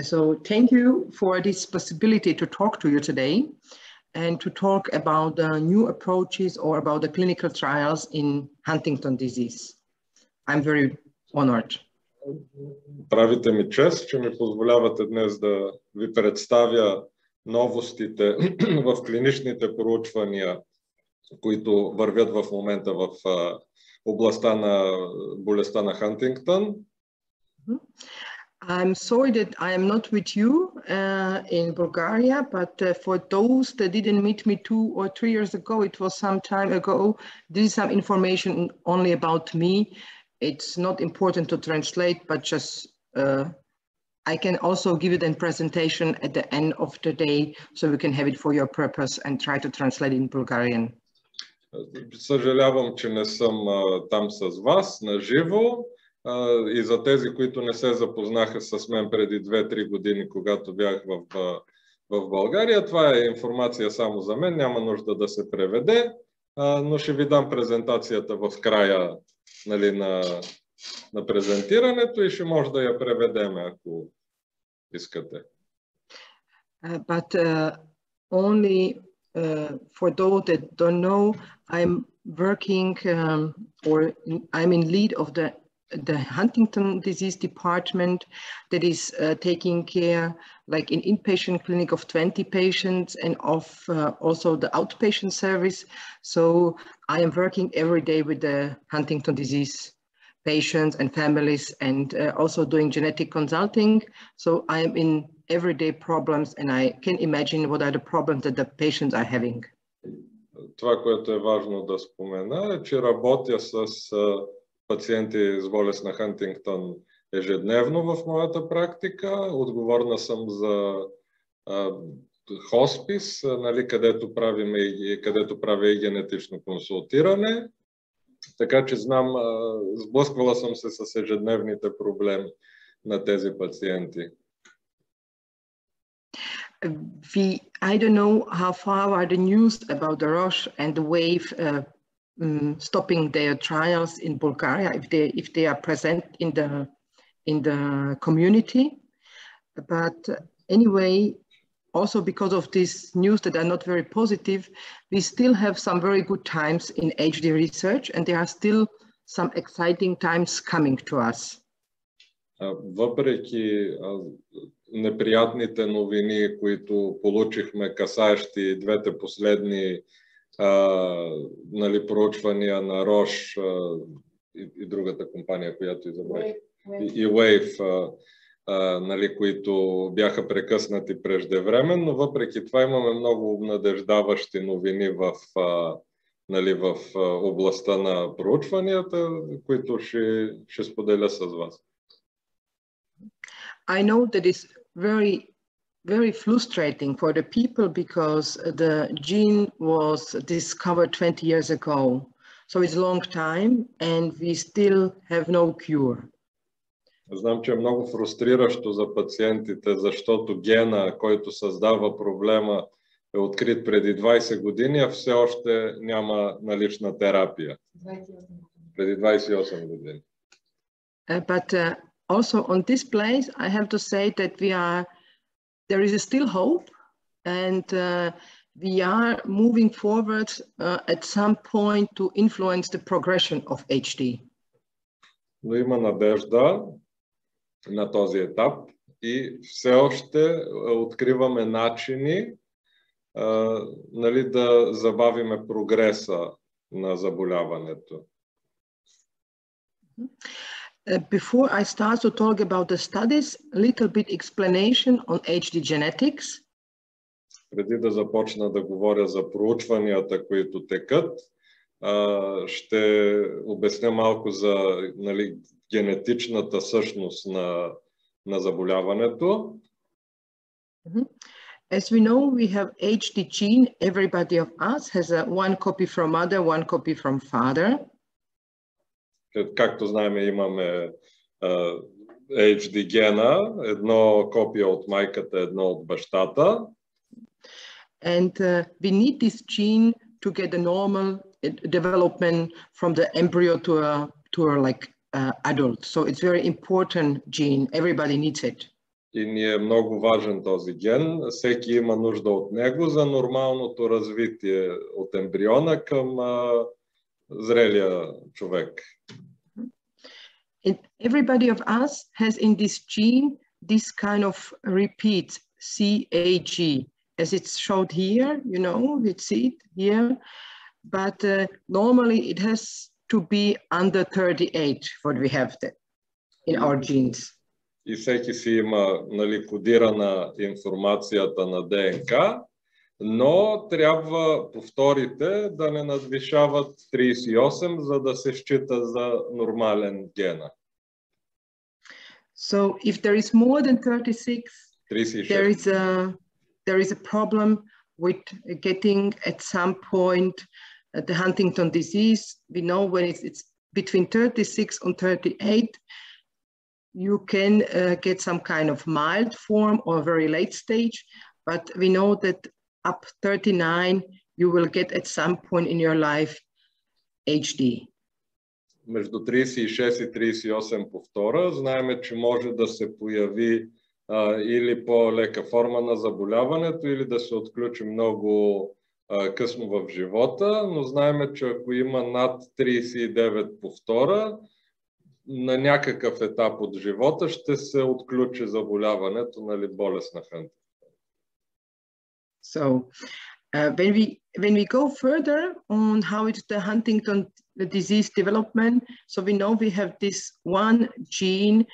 So thank you for this possibility to talk to you today and to talk about the new approaches or about the clinical trials in Huntington disease. I'm very honored. Правите ми чест, че ми позволявате днес да ви представя новостите в клиничните проучвания, които вървят в момента в областта на болестта на Хантингтон. I'm sorry that I am not with you uh, in Bulgaria, but uh, for those that didn't meet me two or three years ago, it was some time ago, this is some information only about me. It's not important to translate, but just uh, I can also give it a presentation at the end of the day so we can have it for your purpose and try to translate in Bulgarian. Съжалявам, че не съм там с вас на живо. И за тези, които не се запознаха с мен преди 2-3 години, когато бях в, в България, това е информация само за мен, няма нужда да се преведе, но ще ви дам презентацията в края нали, на, на презентирането и ще може да я преведеме, ако искате. But uh, only uh, for those that don't know, I'm working um, or I'm in lead of the the Huntington disease department that is uh, taking care like in inpatient clinic of 20 patients and of uh, also the outpatient service. So I am working every day with the Huntington disease patients and families and uh, also doing genetic consulting. So I am in everyday problems and I can imagine what are the problems that the patients are having. Това, което е важно да спомена е, че работя с пациенти с болест на Хантингтон ежедневно в моята практика. Отговорна съм за а, хоспис, нали, където, правим където правя и генетично консултиране. Така че знам, а, сблъсквала съм се с ежедневните проблеми на тези пациенти. We, I don't know how far are the news about the Roche and the wave uh, um, stopping their trials in Bulgaria if they if they are present in the in the community. But anyway, also because of these news that are not very positive, we still have some very good times in HD research, and there are still some exciting times coming to us. Въпреки неприятните новини, които получихме касаещи двете последни а, нали, проучвания на Рош а, и, и другата компания, която и и, и Wave, а, а, нали, които бяха прекъснати преждевременно. Въпреки това имаме много обнадеждаващи новини в, а, нали, в областта на проучванията, които ще, ще споделя с вас. I know that it's very very frustrating for the people because the gene was discovered 20 years ago. So it's a long time and we still have no cure. Знам, че е много фрустриращо за пациентите, защото гена, който създава проблема, е открит преди 20 години, а все още няма налична терапия. 28. Преди 28 години. Uh, but uh, also on this place, I have to say that we are there is still hope and uh, we are moving forward uh, at some point to influence the progression of HD. Но има надежда на този етап и все още откриваме начини а, нали, да забавиме прогреса на заболяването. Uh, before I start to talk about the studies, a little bit explanation on HD genetics. Преди да започна да говоря за проучванията, които текат, ще обясня малко за нали, генетичната същност на, на заболяването. As we know, we have HD gene. Everybody of us has a one copy from mother, one copy from father. Както знаем, имаме HD гена, едно копие от майката, едно от бащата. And uh, we need this gene to get a normal development from the embryo to a to a like uh, adult. So it's very important gene. Everybody needs it. и ни е много важен този ген. Всеки има нужда от него за нормалното развитие от ембриона към а, зрелия човек. And everybody of us has in this gene this kind of repeat CAG as it's showed here, you know, we see it here, but uh, normally it has to be under 38 what we have that in our genes. и всеки си има нали, кодирана информацията на ДНК, но трябва повторите да не надвишават 38, за да се счита за нормален гена. So if there is more than 36, 36. there is a there is a problem with getting at some point uh, the Huntington disease. We know when it's, it's between 36 and 38, you can uh, get some kind of mild form or very late stage, but we know that up 39, you will get at some point in your life HD. Между 36 и 38 по втора знаеме, че може да се появи а, или по-лека форма на заболяването, или да се отключи много а, късно в живота, но знаеме, че ако има над 39 по втора, на някакъв етап от живота ще се отключи заболяването, нали, болест на Хантингтон. So uh, when we when we go further on how it's the Huntington disease development, so we know we have this one gene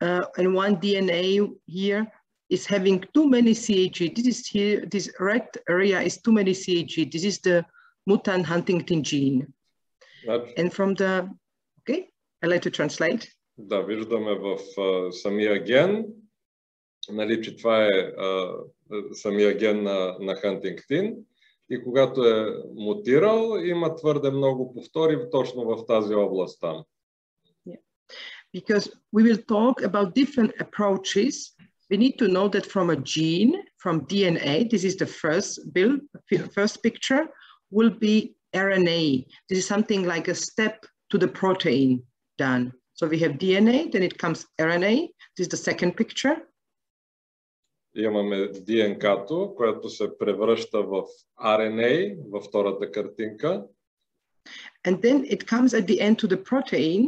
uh, and one DNA here is having too many CAG. This is here, this red area is too many CAG. This is the mutant Huntington gene. Значи, And from the, okay, I like to translate. да, виждаме в а, самия ген, нали, че това е а, самия ген на, на Хантингтин. И когато е мутирал, има твърде много повтори точно в тази област там. because we will talk about different approaches. We need to know that from a gene, from DNA, this is the first bill, first picture, will be RNA. This is something like a step to the protein done. So we have DNA, then it comes RNA. This is the second picture. Имаме ДНК-то, което се превръща в RNA във втората картинка. And then it comes at the end to the protein,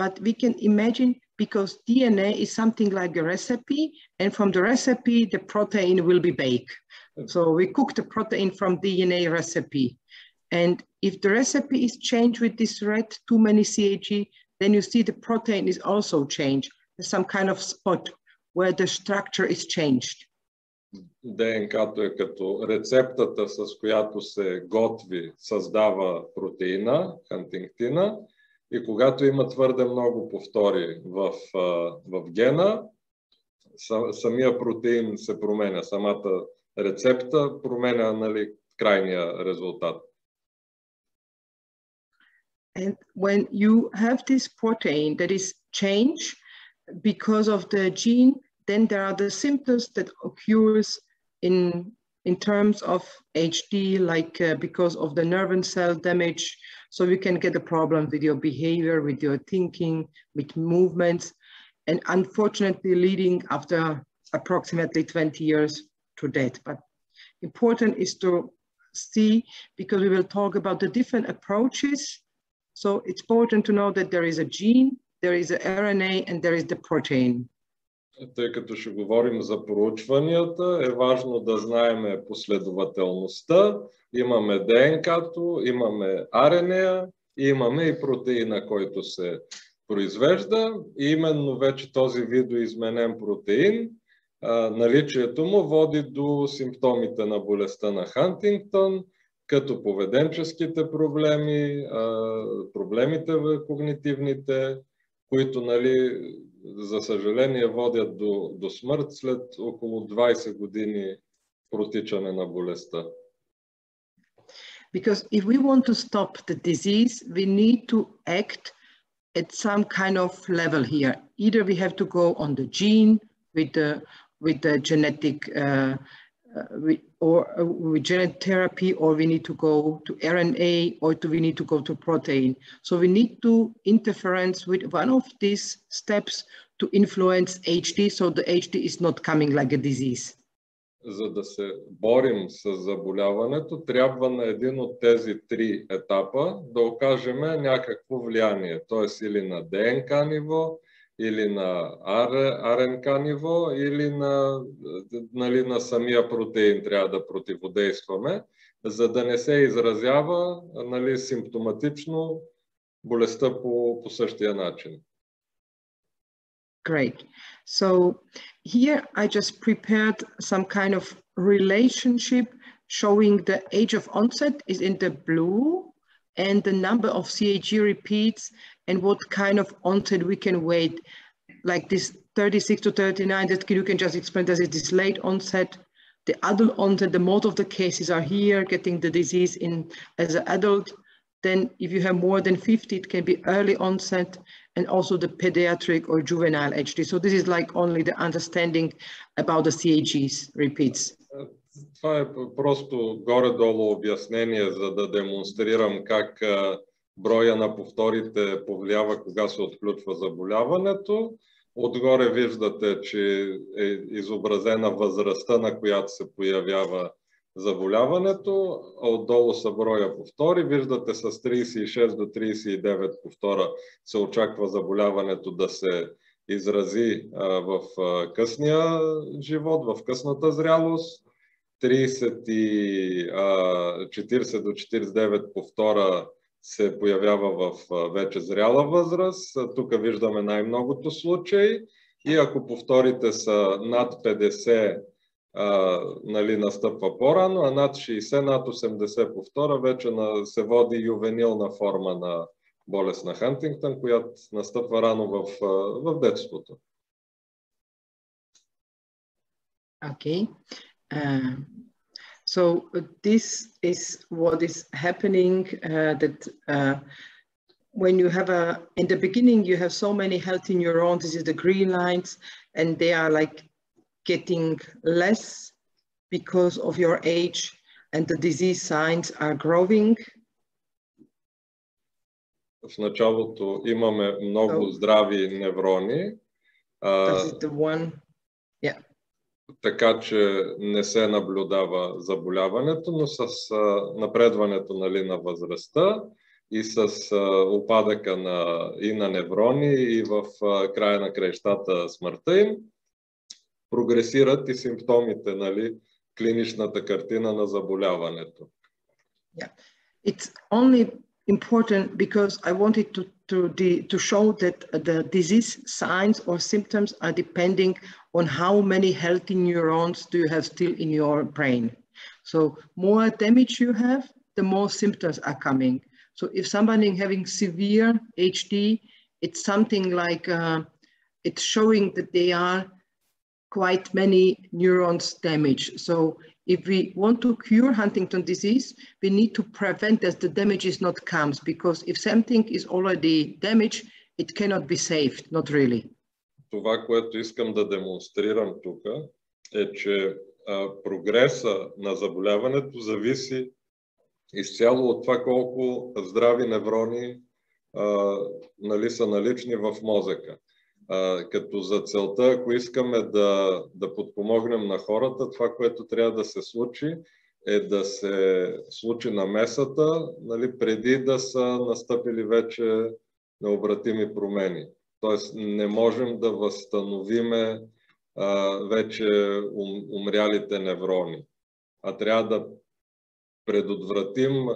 but we can imagine because DNA is something like a recipe, and from the recipe, the protein will be baked. So we cook the protein from DNA recipe. And if the recipe is changed with this red, too many CAG, then you see the protein is also changed. There's some kind of spot where the structure is changed. ДНК-то е като рецептата, с която се готви, създава протеина, хантингтина, и когато има твърде много повтори в, в гена, са- самия протеин се променя, самата рецепта променя нали, крайния резултат. And when you have this protein that is changed because of the gene, then there are the symptoms that occurs in, in terms of HD, like uh, because of the nerve and cell damage. So you can get a problem with your behavior, with your thinking, with movements, and unfortunately leading after approximately 20 years to death. But important is to see, because we will talk about the different approaches. So it's important to know that there is a gene, there is RNA, and there is the protein. Тъй като ще говорим за проучванията, е важно да знаем последователността. Имаме ДНК-то, имаме РНА имаме и протеина, който се произвежда. И именно вече този видоизменен протеин, наличието му води до симптомите на болестта на Хантингтон, като поведенческите проблеми, проблемите в когнитивните, които нали, за съжаление водят до, до смърт след около 20 години протичане на болестта. Because if we want to stop the disease, we need to act at some kind of level here. Either we have to go on the gene with the, with the genetic uh, uh, with, or uh, with genetic therapy, or we need to go to RNA, or do we need to go to protein? So we need to interference with one of these steps to influence HD so the HD is not coming like a disease? За да се борим с заболяването, трябва на един от тези три етапа да окажем някакво влияние, т.е. или на ДНК ниво, или на РНК ниво, или на, нали, на самия протеин трябва да противодействаме, за да не се изразява нали, симптоматично болестта по, по същия начин. Great. So here I just prepared some kind of relationship showing the age of onset is in the blue and the number of CAG repeats and what kind of onset we can wait. Like this 36 to 39, that you can just explain that it is late onset. The adult onset, the most of the cases are here getting the disease in as an adult. Then if you have more than 50, it can be early onset and also the pediatric or juvenile HD. So this is like only the understanding about the CAGs repeats. Това е просто горе-долу обяснение, за да демонстрирам как броя на повторите повлиява кога се отключва заболяването. Отгоре виждате, че е изобразена възрастта, на която се появява заболяването, а отдолу са броя повтори. Виждате с 36 до 39 повтора се очаква заболяването да се изрази в късния живот, в късната зрялост. 30 и 40 до 49 повтора се появява в вече зряла възраст. Тук виждаме най-многото случаи. И ако повторите са над 50 а, нали, настъпва по-рано, а над 60, над 80 повтора вече на, се води ювенилна форма на болест на Хантингтън, която настъпва рано в, в детството. Okay. Uh, so this is what is happening uh, that uh, when you have a, in the beginning, you have so many healthy neurons, this is the green lines, and they are like getting less because of your age and the disease signs are growing? В началото имаме много so, здрави неврони. Uh, the one. Така че не се наблюдава заболяването, но с напредването нали, на възрастта и с опадъка на, и на неврони и в края на краищата смъртта им, прогресират и симптомите, нали, клиничната картина на заболяването. Yeah. It's only important because I wanted to, to, to show that the disease signs or symptoms are depending on how many healthy neurons do you have still in your brain. So more damage you have, the more symptoms are coming. So if somebody having severe HD, it's something like uh, it's showing that they are quite many neurons damaged. So if we want to cure Huntington disease, we need to prevent that the damage is not comes because if something is already damaged, it cannot be saved, not really. Това, което искам да демонстрирам тук е, че а, прогреса на заболяването зависи изцяло от това колко здрави неврони а, нали, са налични в мозъка. А, като за целта, ако искаме да, да подпомогнем на хората, това, което трябва да се случи, е да се случи намесата, нали, преди да са настъпили вече необратими промени. Тоест не можем да възстановиме а, вече ум, умрялите неврони, а трябва да предотвратим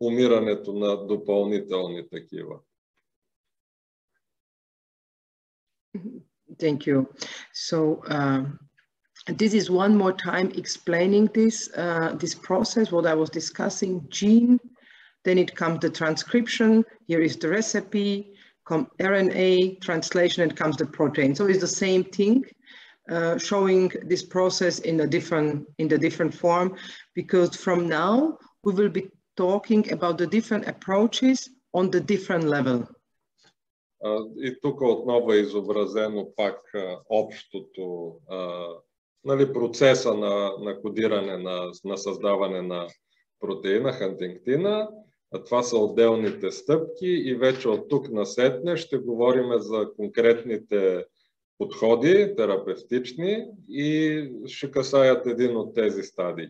умирането на допълнителни такива. Thank you. So um, this is one more time explaining this, uh, this process, what I was discussing, gene, then it comes the transcription, here is the recipe, RNA, translation, and comes the protein. So it's the same thing, uh, showing this process in a different, in the different form, because from now, we will be talking about the different approaches on the different level. И тук отново е изобразено пак общото, нали, процеса на, на кодиране, на, на създаване на протеина, хантингтина Това са отделните стъпки и вече от тук насетне ще говорим за конкретните подходи, терапевтични и ще касаят един от тези стадии.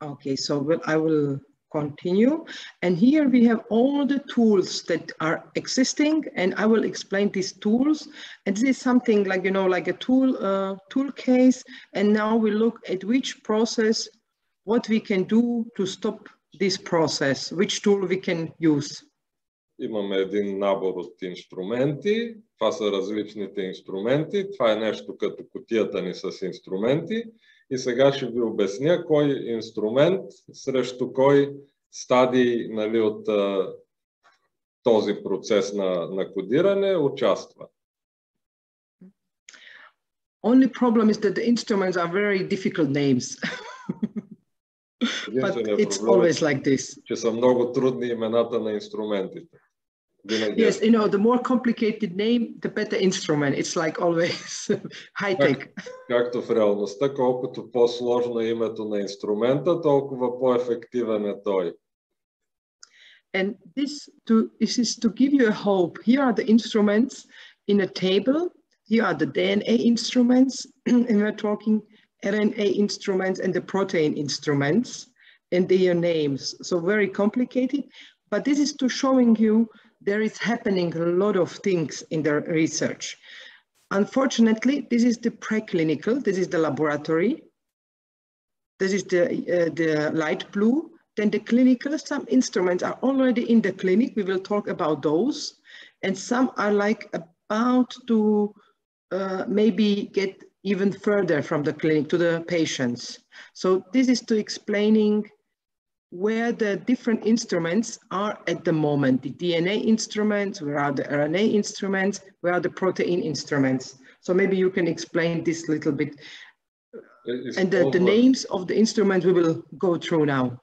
Okay, so I will continue. And here we have all the tools that are existing and I will explain these tools. And this is something like, you know, like a tool, uh, tool case. And now we look at which process, what we can do to stop this process, which tool we can use. Имаме един набор от инструменти. Това са различните инструменти. Това е нещо като котията ни с инструменти. И сега ще ви обясня кой инструмент срещу кой стадий нали, от а, този процес на, на кодиране участва. Only problem is that the instruments are very difficult names. But it's always like this. Че са много трудни имената на инструментите. Yes, you know, the more complicated name, the better instrument. It's like always high tech. Как, както в реалността, колкото по-сложно е името на инструмента, толкова по-ефективен е той. And this, to, this is to give you a hope. Here are the instruments in a table. Here are the DNA instruments, and we're talking RNA instruments and the protein instruments and their names. So very complicated, but this is to showing you there is happening a lot of things in the research. Unfortunately, this is the preclinical, this is the laboratory. This is the, uh, the light blue. Then the clinical, some instruments are already in the clinic. We will talk about those. And some are like about to uh, maybe get even further from the clinic to the patients. So this is to explaining where the different instruments are at the moment. The DNA instruments, where are the RNA instruments, where are the protein instruments. So maybe you can explain this a little bit. and the, the names of the instruments we will go through now.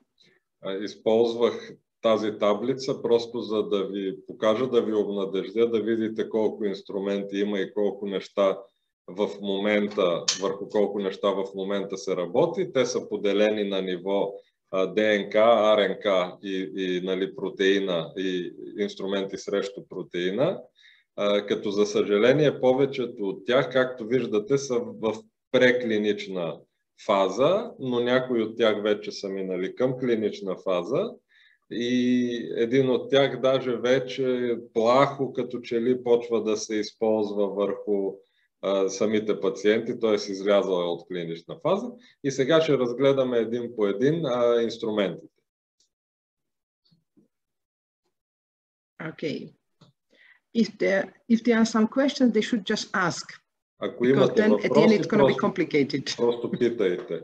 Използвах тази таблица просто за да ви покажа, да ви обнадеждя, да видите колко инструменти има и колко неща в момента, върху колко неща в момента се работи. Те са поделени на ниво ДНК, РНК и, и нали, протеина и инструменти срещу протеина, като за съжаление повечето от тях, както виждате, са в преклинична фаза, но някои от тях вече са минали към клинична фаза и един от тях даже вече плахо като че ли почва да се използва върху самите пациенти, т.е. излязъл е от клинична фаза. И сега ще разгледаме един по един а, инструментите. Okay. If there, if there are some questions, they should just ask. Ако имате въпроси, просто, просто питайте,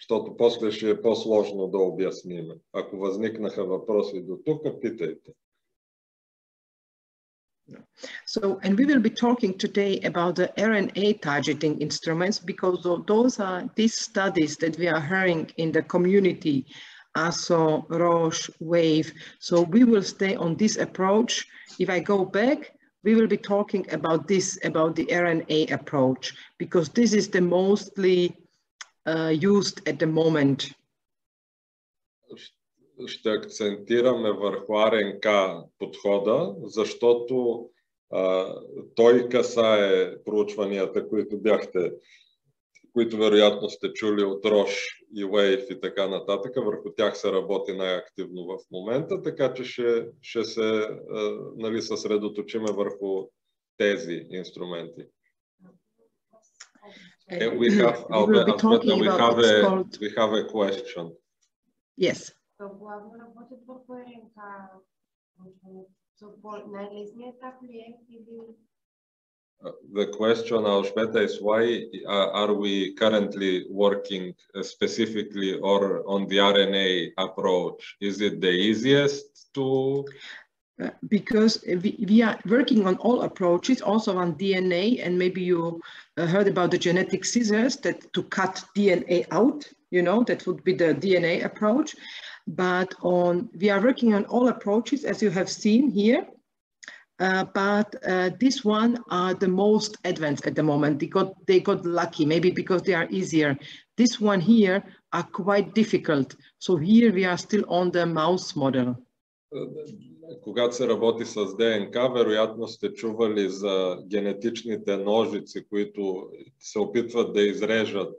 защото после ще е по-сложно да обясним. Ако възникнаха въпроси до тук, питайте. So, and we will be talking today about the RNA targeting instruments because those are these studies that we are hearing in the community, ASO, Roche, WAVE. So we will stay on this approach. If I go back, we will be talking about this, about the RNA approach, because this is the mostly uh, used at the moment. Ще акцентираме върху РНК подхода, защото а, той касае проучванията, които бяхте, които вероятно сте чули от Рош и Wave и така нататък. Върху тях се работи най-активно в момента, така че ще, ще се а, нали, съсредоточиме върху тези инструменти. we have, Albert, we have a, we have a question. Yes. то главно работят върху РНК. Най-лесният етап ли е или the question, Alzbeta, is why uh, are we currently working uh, specifically or on the RNA approach? Is it the easiest to? Uh, because we, we, are working on all approaches, also on DNA, and maybe you uh, heard about the genetic scissors that to cut DNA out, you know, that would be the DNA approach but on we are working on all approaches as you have seen here uh, but uh, this one are the most advanced at the moment. They got, they got lucky, maybe because they are easier. This one here are quite difficult. So here we are still on the mouse model. Когато се работи с ДНК, вероятно сте чували за генетичните ножици, които се опитват да изрежат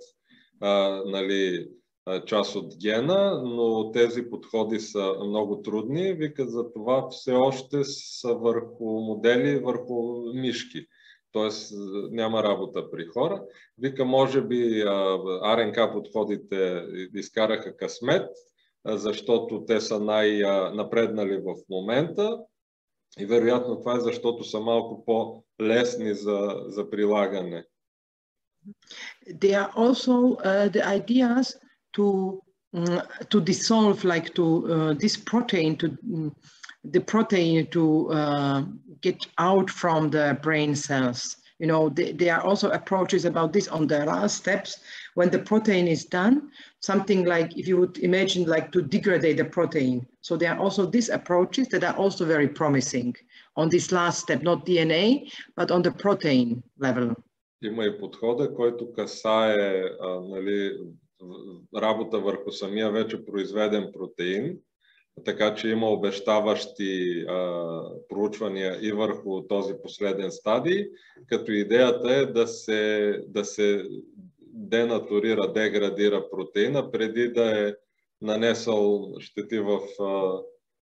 а, нали, част от гена, но тези подходи са много трудни. Вика, за това все още са върху модели, върху мишки. Тоест няма работа при хора. Вика, може би РНК подходите изкараха късмет, защото те са най-напреднали в момента и вероятно това е защото са малко по-лесни за, за прилагане. There are also uh, the ideas to uh, to dissolve like to uh, this protein to um, the protein to uh, get out from the brain cells you know there are also approaches about this on the last steps when the protein is done something like if you would imagine like to degrade the protein so there are also these approaches that are also very promising on this last step not dna but on the protein level Има и подхода, който касае а, нали, работа върху самия вече произведен протеин, така че има обещаващи а, проучвания и върху този последен стадий, като идеята е да се, да се денатурира, деградира протеина преди да е нанесъл щети в,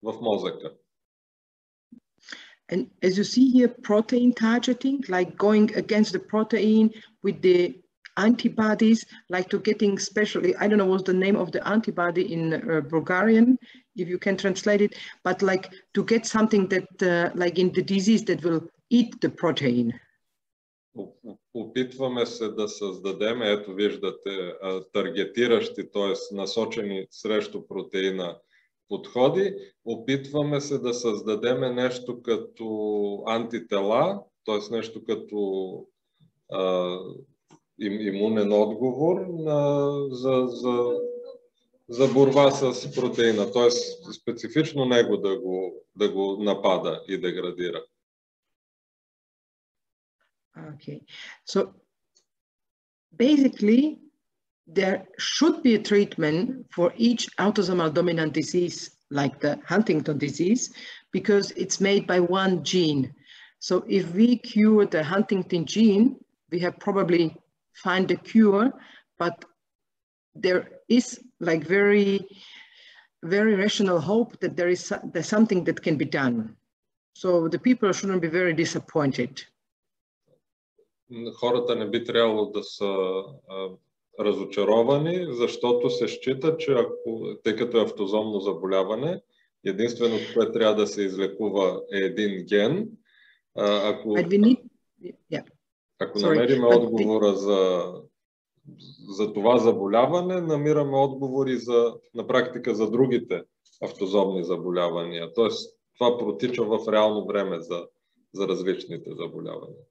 в мозъка. And as you see here, protein targeting, like going against the protein with the antibodies, like to getting specially, I don't know what's the name of the antibody in uh, Bulgarian, if you can translate it, but like to get something that, uh, like in the disease that will eat the protein. Опитваме се да създадем, ето виждате, таргетиращи, т.е. насочени срещу протеина подходи. Опитваме се да създадем нещо като антитела, т.е. нещо като имунен отговор на, за, за, за борба с протеина, т.е. специфично него да го, да го напада и деградира. Okay, so basically there should be a treatment for each autosomal dominant disease like the Huntington disease because it's made by one gene. So if we cure the Huntington gene, we have probably find a cure, but there is like very, very rational hope that there is there's something that can be done. So the people shouldn't be very disappointed. Хората не би трябвало да са а, разочаровани, защото се счита, че ако, тъй като е автозомно заболяване, единственото, което трябва да се излекува е един ген. А, ако... But we need, yeah. Ако намерим отговора за, за това заболяване, намираме отговори за, на практика за другите автозомни заболявания. Тоест, това протича в реално време за, за различните заболявания.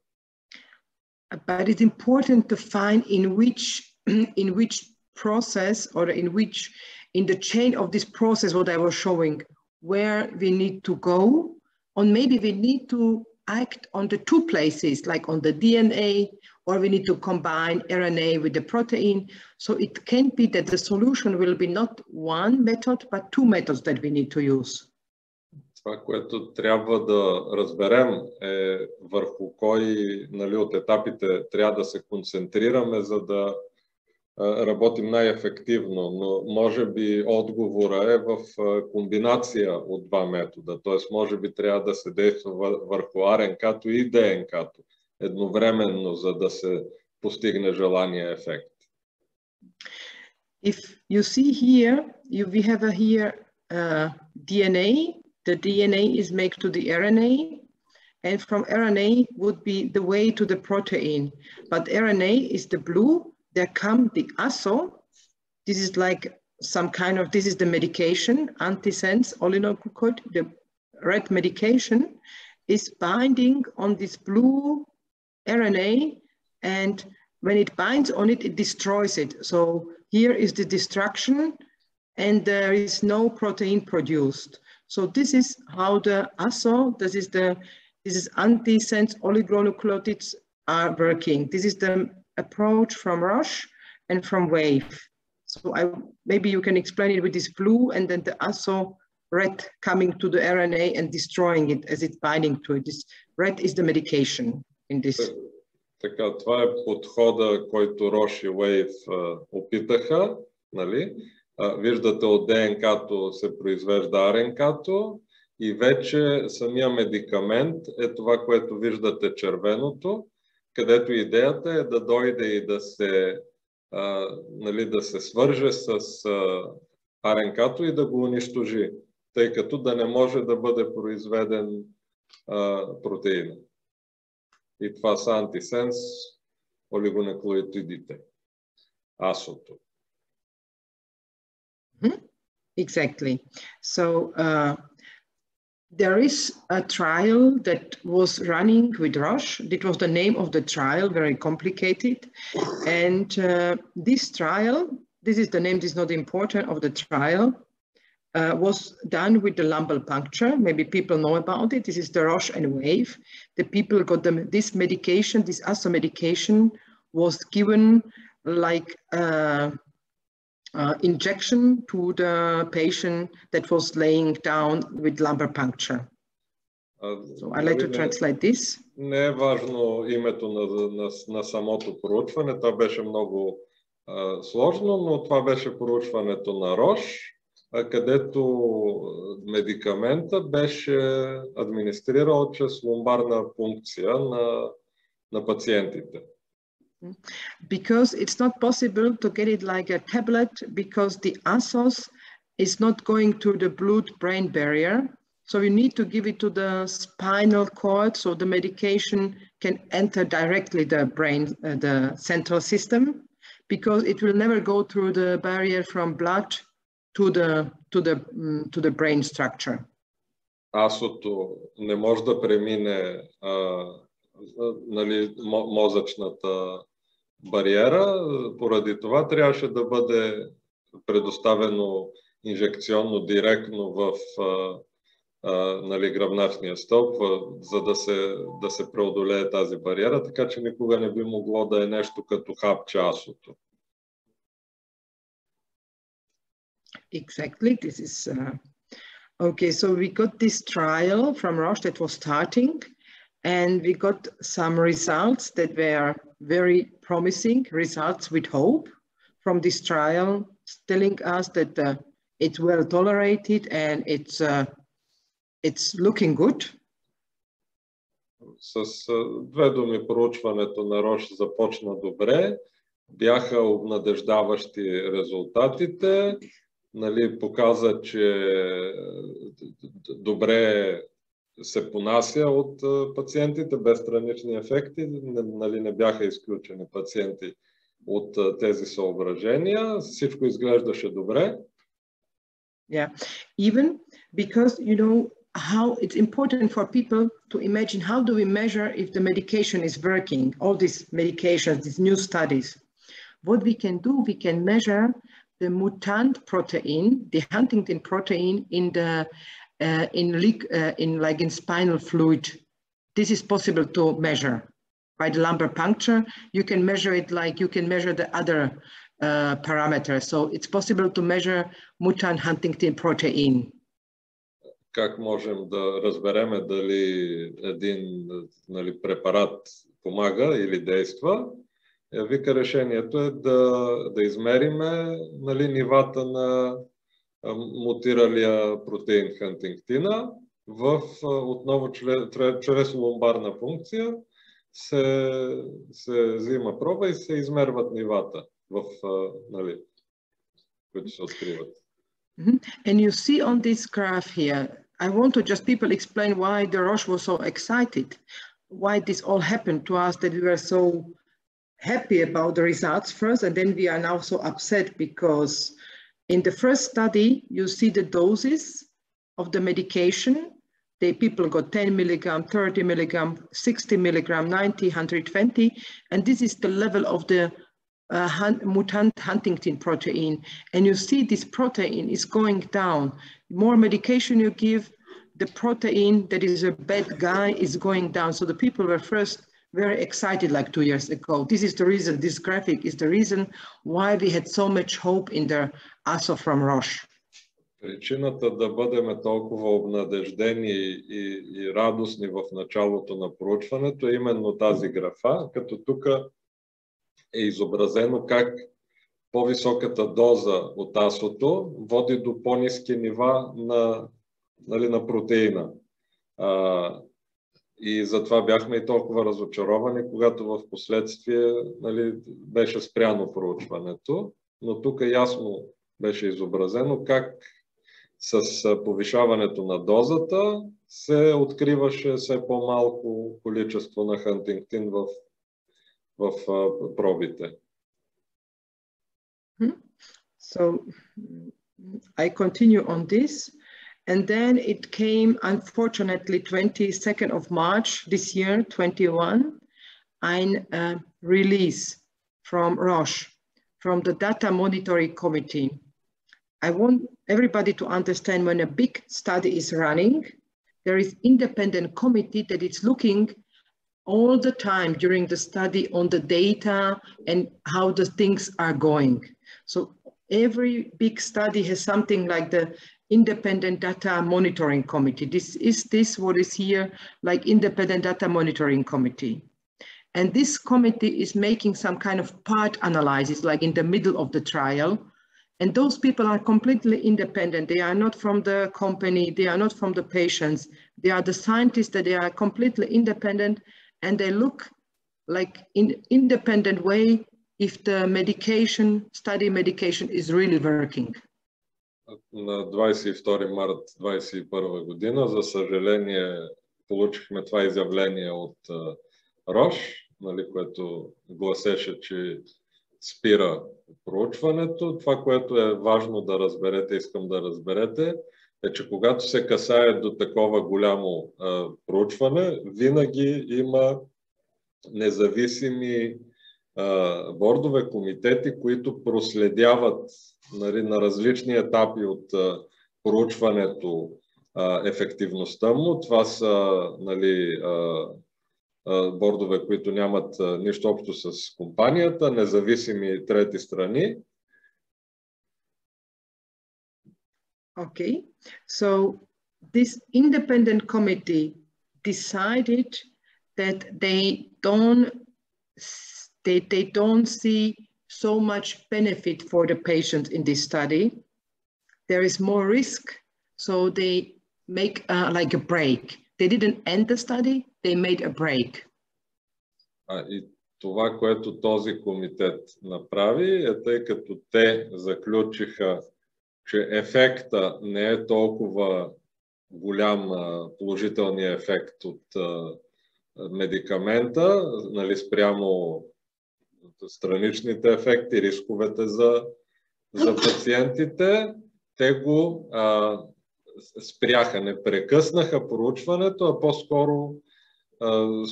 But it's important to find in which, in which process or in which, in the chain of this process, what I was showing, where we need to go, or maybe we need to act on the two places, like on the DNA, or we need to combine RNA with the protein. So it can be that the solution will be not one method, but two methods that we need to use. Това, което трябва да разберем е върху кой нали, от етапите трябва да се концентрираме, за да работим най-ефективно, но може би отговора е в комбинация от два метода, т.е. може би трябва да се действа върху РНК-то и ДНК-то едновременно, за да се постигне желания ефект. If you see here, you, we have a here uh, DNA. The DNA is made to the RNA, and from RNA would be the way to the protein. But RNA is the blue, there come the ASO. This is like some kind of, this is the medication, antisense oligoglucose, the red medication is binding on this blue RNA and when it binds on it, it destroys it. So here is the destruction and there is no protein produced. So this is how the ASO, this is the This is antisense oligonucleotides are working. This is the approach from Roche and from Wave. So I, maybe you can explain it with this blue and then the ASO red coming to the RNA and destroying it as it's binding to it. This red is the medication in this. Така, това е подхода, който Рош и Уейв опитаха. Нали? А, виждате от ДНК-то се произвежда РНК-то и вече самия медикамент е това, което виждате червеното, където идеята е да дойде и да се, а, нали, да се свърже с а, РНК-то и да го унищожи, тъй като да не може да бъде произведен а, протеина. И това са антисенс олигонуклеотидите. Асото. Exactly. So uh, there is a trial that was running with Roche. It was the name of the trial, very complicated. And uh, this trial, this is the name, this is not important of the trial, uh, was done with the lumbar puncture. Maybe people know about it. This is the Roche and Wave. The people got them, this medication, this ASO medication was given like uh, uh, injection to the patient that was laying down with lumbar puncture. So I like to translate this. Не е важно името на, на, на самото проучване, това беше много а, сложно, но това беше проучването на Рош, а, където медикамента беше администрирал чрез ломбарна пункция на, на пациентите. because it's not possible to get it like a tablet because the ASOS is not going to the blood-brain barrier. So you need to give it to the spinal cord so the medication can enter directly the brain, uh, the central system, because it will never go through the barrier from blood to the, to the, um, to the brain structure. Асото не може да премине а, нали, мозъчната бариера. Поради това трябваше да бъде предоставено инжекционно директно в а, а, нали, гръбначния стълб, за да се, да се преодолее тази бариера, така че никога не би могло да е нещо като хапчасото. Exactly, this is uh... okay. So we got this trial from Roche that was starting, and we got some results that were very promising results with hope from this trial, telling us that uh, it's well tolerated and it's, uh, it's looking good. С две думи, проучването на Рош започна добре, бяха обнадеждаващи резултатите, нали, показа, че добре се понася от пациентите без странични ефекти. Нали, не бяха изключени пациенти от тези съображения. Всичко изглеждаше добре. Yeah, even because, you know, how it's important for people to imagine how do we measure if the medication is working, all these medications, these new studies. What we can do, we can measure the mutant protein, the Huntington protein in the uh, in, uh, in like in spinal fluid. This is possible to measure by the lumbar puncture. You can measure it like you can measure the other uh, parameters. So it's possible to measure mutant Huntington protein. Как можем да разбереме дали един нали, препарат помага или действа? Вика решението е да, да измериме нали, нивата на мутиралия протеин хантингтина в, отново чрез ломбарна функция се, се взима проба и се измерват нивата, в, нали, които се откриват. And you see on this graph here, I want to just people explain why the Roche was so excited, why this all happened to us, that we were so happy about the results first, and then we are now so upset because in the first study, you see the doses of the medication. The people got 10 milligram, 30 milligram, 60 milligram, 90, 120. And this is the level of the uh, mutant Huntington protein. And you see this protein is going down. More medication you give, the protein that is a bad guy is going down. So the people were first very excited like two years ago. This is the reason, this graphic is the reason why we had so much hope in the ASO from Roche. Причината да бъдем толкова обнадеждени и, и радостни в началото на проучването е именно тази графа, като тук е изобразено как по-високата доза от асото води до по-низки нива на, нали, на протеина. А, и затова бяхме и толкова разочаровани, когато в последствие нали, беше спряно проучването. Но тук ясно беше изобразено как с повишаването на дозата се откриваше все по-малко количество на хантингтин в, в пробите. So I continue on this. And then it came, unfortunately, 22nd of March this year, 21, ein uh, release from Roche, from the Data Monitoring Committee. I want everybody to understand when a big study is running, there is independent committee that is looking all the time during the study on the data and how the things are going. So every big study has something like the independent data monitoring committee. This is this what is here like independent data monitoring committee. And this committee is making some kind of part analysis like in the middle of the trial. And those people are completely independent. They are not from the company. They are not from the patients. They are the scientists that they are completely independent and they look like in independent way if the medication, study medication is really working. На 22 март 2021 година. За съжаление, получихме това изявление от Рош, нали, което гласеше, че спира проучването. Това, което е важно да разберете, искам да разберете, е, че когато се касае до такова голямо а, проучване, винаги има независими а, бордове, комитети, които проследяват нали, на различни етапи от проучването ефективността му. Това са нали, бордове, които нямат нищо общо с компанията, независими трети страни. Okay, so this independent committee decided that they don't they, they don't see so much benefit for the patient in this study. There is more risk, so they make uh, like a break. They didn't end the study, they made a break. А, и това, което този комитет направи, е тъй като те заключиха, че ефекта не е толкова голям положителният ефект от медикамента, нали, спрямо страничните ефекти, рисковете за, за пациентите, те го а, спряха, не прекъснаха проучването, а по-скоро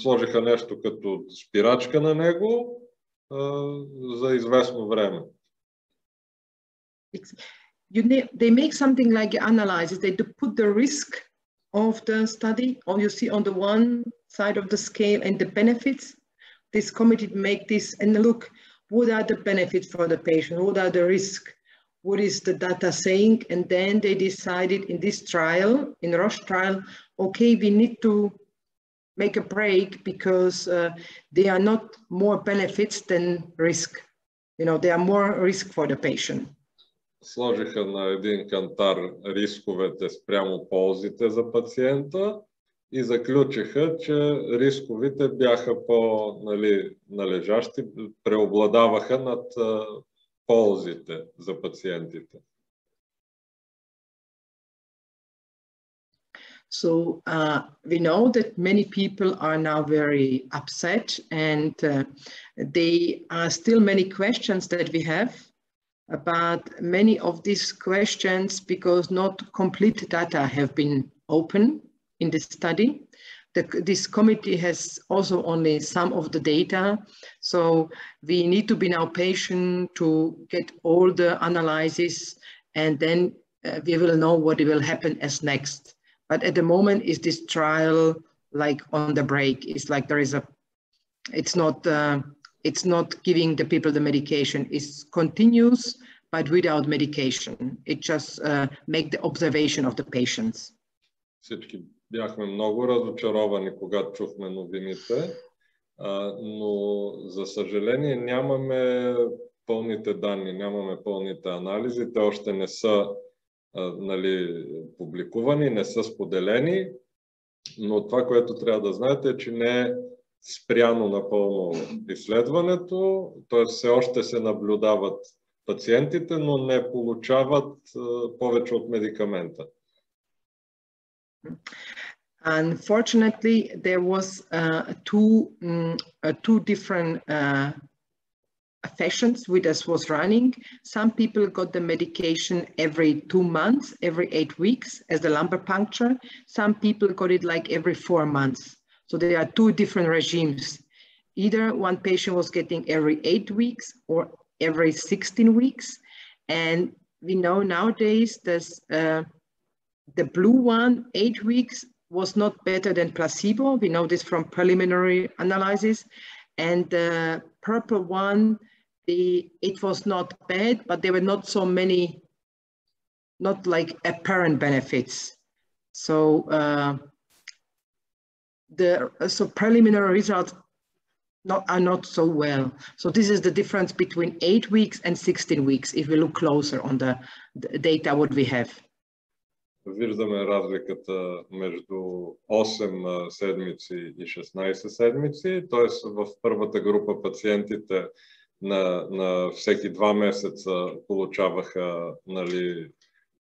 сложиха нещо като спирачка на него а, за известно време. You, they make something like analysis. They put the risk of the study, or you see on the one side of the scale and the benefits, this committee make this and look, what are the benefits for the patient? What are the risks? What is the data saying? And then they decided in this trial, in Roche trial, okay, we need to make a break because uh, there are not more benefits than risk. You know, there are more risk for the patient. Сложиха на един кантар рисковете спрямо ползите за пациента и заключиха, че рисковите бяха по-належащи, преобладаваха над ползите за пациентите. So uh, we know that many people are now very upset and uh, there are still many questions that we have about many of these questions because not complete data have been open in the study. The, this committee has also only some of the data, so we need to be now patient to get all the analyses and then uh, we will know what will happen as next. But at the moment is this trial like on the break, it's like there is a, it's not, uh, it's not giving the people the medication, it's continuous but without medication. It just uh, make the observation of the patients. Sipkin. Бяхме много разочаровани, когато чухме новините, но за съжаление нямаме пълните данни, нямаме пълните анализи. Те още не са нали, публикувани, не са споделени, но това, което трябва да знаете е, че не е спряно напълно изследването, т.е. все още се наблюдават пациентите, но не получават повече от медикамента. Unfortunately, there was uh, two, um, uh, two different uh, fashions with us was running. Some people got the medication every two months, every eight weeks as the lumbar puncture. Some people got it like every four months. So there are two different regimes. Either one patient was getting every eight weeks or every 16 weeks. And we know nowadays uh, the blue one, eight weeks, was not better than placebo. We know this from preliminary analysis. And the purple one, the it was not bad, but there were not so many, not like apparent benefits. So uh, the so preliminary results not, are not so well. So this is the difference between eight weeks and 16 weeks if we look closer on the, the data what we have. Виждаме разликата между 8 седмици и 16 седмици, т.е. в първата група пациентите на, на всеки два месеца получаваха нали,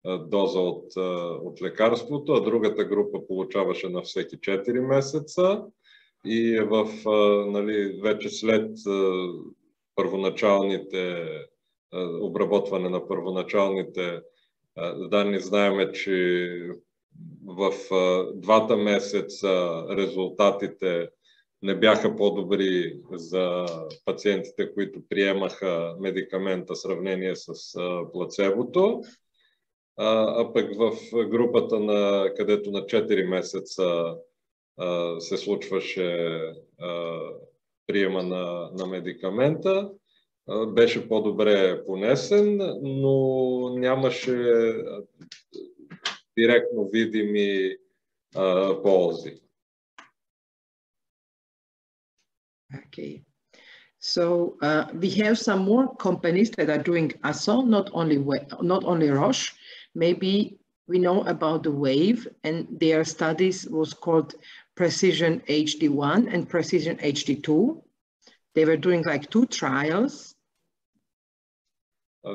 доза от, от лекарството, а другата група получаваше на всеки 4 месеца. И в, нали, вече след първоначалните обработване на първоначалните данни знаеме, че в двата месеца резултатите не бяха по-добри за пациентите, които приемаха медикамента в сравнение с плацебото. А, пък в групата, на, където на 4 месеца се случваше приема на, на медикамента, беше по-добре понесен, но нямаше директно видими а, ползи. Okay. So uh, we have some more companies that are doing ASO, not only not only Roche. Maybe we know about the Wave, and their studies was called Precision HD1 and Precision HD2. They were doing like two trials.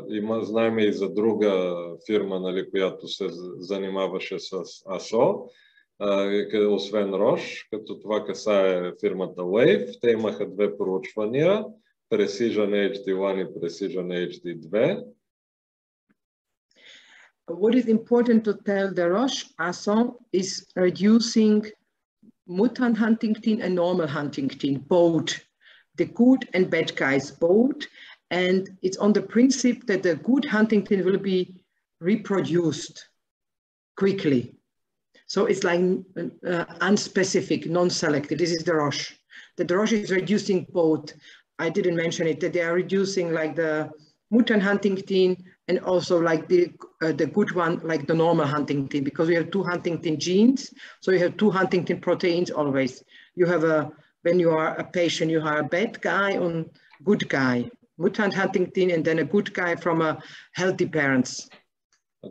Има, знаем и за друга фирма, нали, която се занимаваше с АСО. освен Рош, като това касае фирмата Wave. Те имаха две проучвания, Precision HD1 и Precision HD2. What is important to tell the Roche ASO is reducing mutant huntingtin and normal huntingtin, both the good and bad guys, both. And it's on the principle that the good huntingtin will be reproduced quickly. So it's like uh, unspecific, non-selective. This is the Roche. The Roche is reducing both. I didn't mention it, that they are reducing like the mutant huntingtin and also like the, uh, the good one, like the normal huntingtin, because we have two huntingtin genes. So you have two huntingtin proteins always. You have a, when you are a patient, you have a bad guy and good guy, mutant huntingtin, and then a good guy from a healthy parents.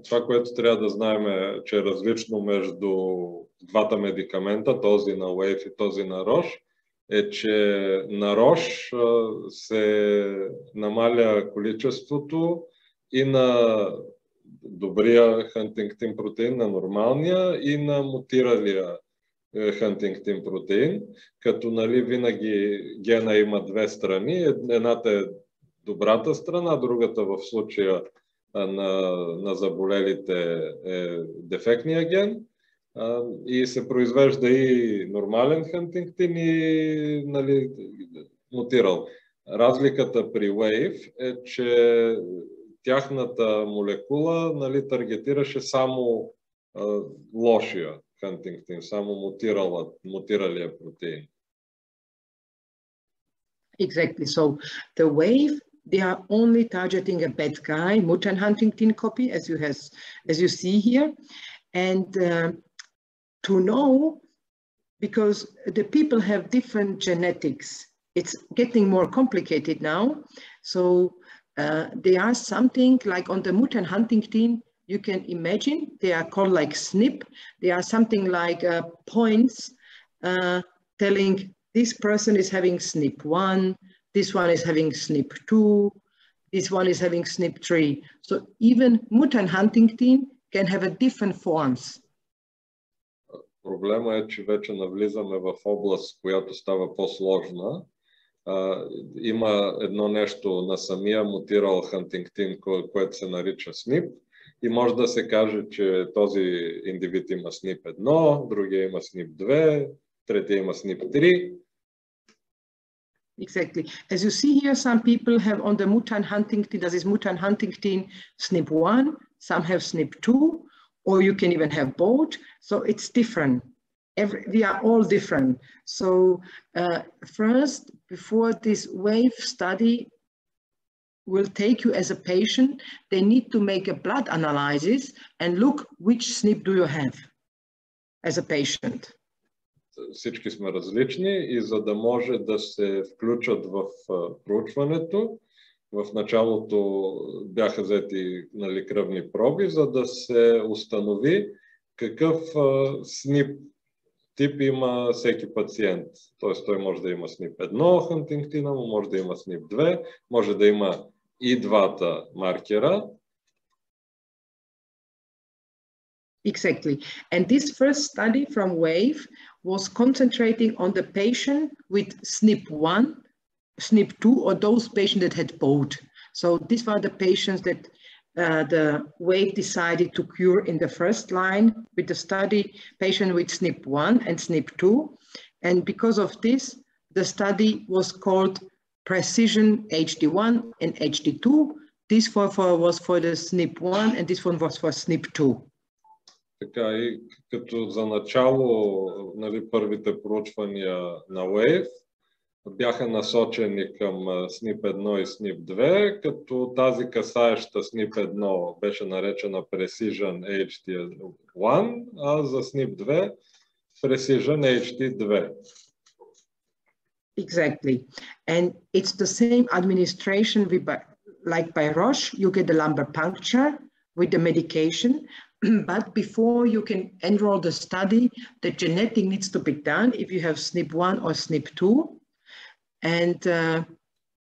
Това, което трябва да знаем е, че е различно между двата медикамента, този на Wave и този на Рош, е, че на Рош се намаля количеството и на добрия хантингтин протеин, на нормалния и на мутиралия е, хантингтин протеин, като нали, винаги гена има две страни. Едната е добрата страна, другата в случая на, на заболелите е дефектния ген а, и се произвежда и нормален хантингтин и нали, мутирал. Разликата при Wave е, че тяхната молекула нали, таргетираше само а, лошия Хантингтин, само мутирала, мутиралия протеин. Exactly. So the wave, they are only targeting a bad guy, mutant huntingtin copy, as you has, as you see here, and uh, to know because the people have different genetics. It's getting more complicated now. So uh, they are something like on the mutant huntingtin, you can imagine they are called like SNP. They are something like uh, points uh, telling this person is having SNP1, this one is having SNP2, this one is having SNP3. So even mutant Huntington can have a different forms. Проблема е, че вече навлизаме в област, която става по-сложна. Има едно нещо на самия мутирал Хантингтин, което се нарича СНИП и може да се каже, че този индивид има СНИП 1, другия има СНИП 2, третия има СНИП 3 Exactly. As you see here, some people have on the mutant huntingtin, that is mutant huntingtin SNP1, some have SNP2, or you can even have both. So it's different. Every, we are all different. So uh, first, before this wave study will take you as a patient, they need to make a blood analysis and look which SNP do you have as a patient. Всички сме различни и за да може да се включат в проучването, в началото бяха взети нали, кръвни проби, за да се установи какъв СНИП тип има всеки пациент. Т.е. той може да има СНИП 1 хантингтина, може да има СНИП 2, може да има и двата маркера, Exactly. And this first study from WAVE was concentrating on the patient with SNP1, SNP2, or those patients that had both. So these were the patients that uh, the WAVE decided to cure in the first line with the study patient with SNP1 and SNP2. And because of this, the study was called Precision HD1 and HD2. This for, for, was for the SNP1 and this one was for SNP2. Така и като за начало нали, първите проучвания на Wave бяха насочени към SNP 1 и SNP 2, като тази касаеща SNP 1 беше наречена Precision HD1, а за SNP 2 Precision HD2. Exactly. And it's the same administration like by Roche. You get the lumbar puncture with the medication, but before you can enroll the study, the genetic needs to be done if you have SNP1 or SNP2, and uh,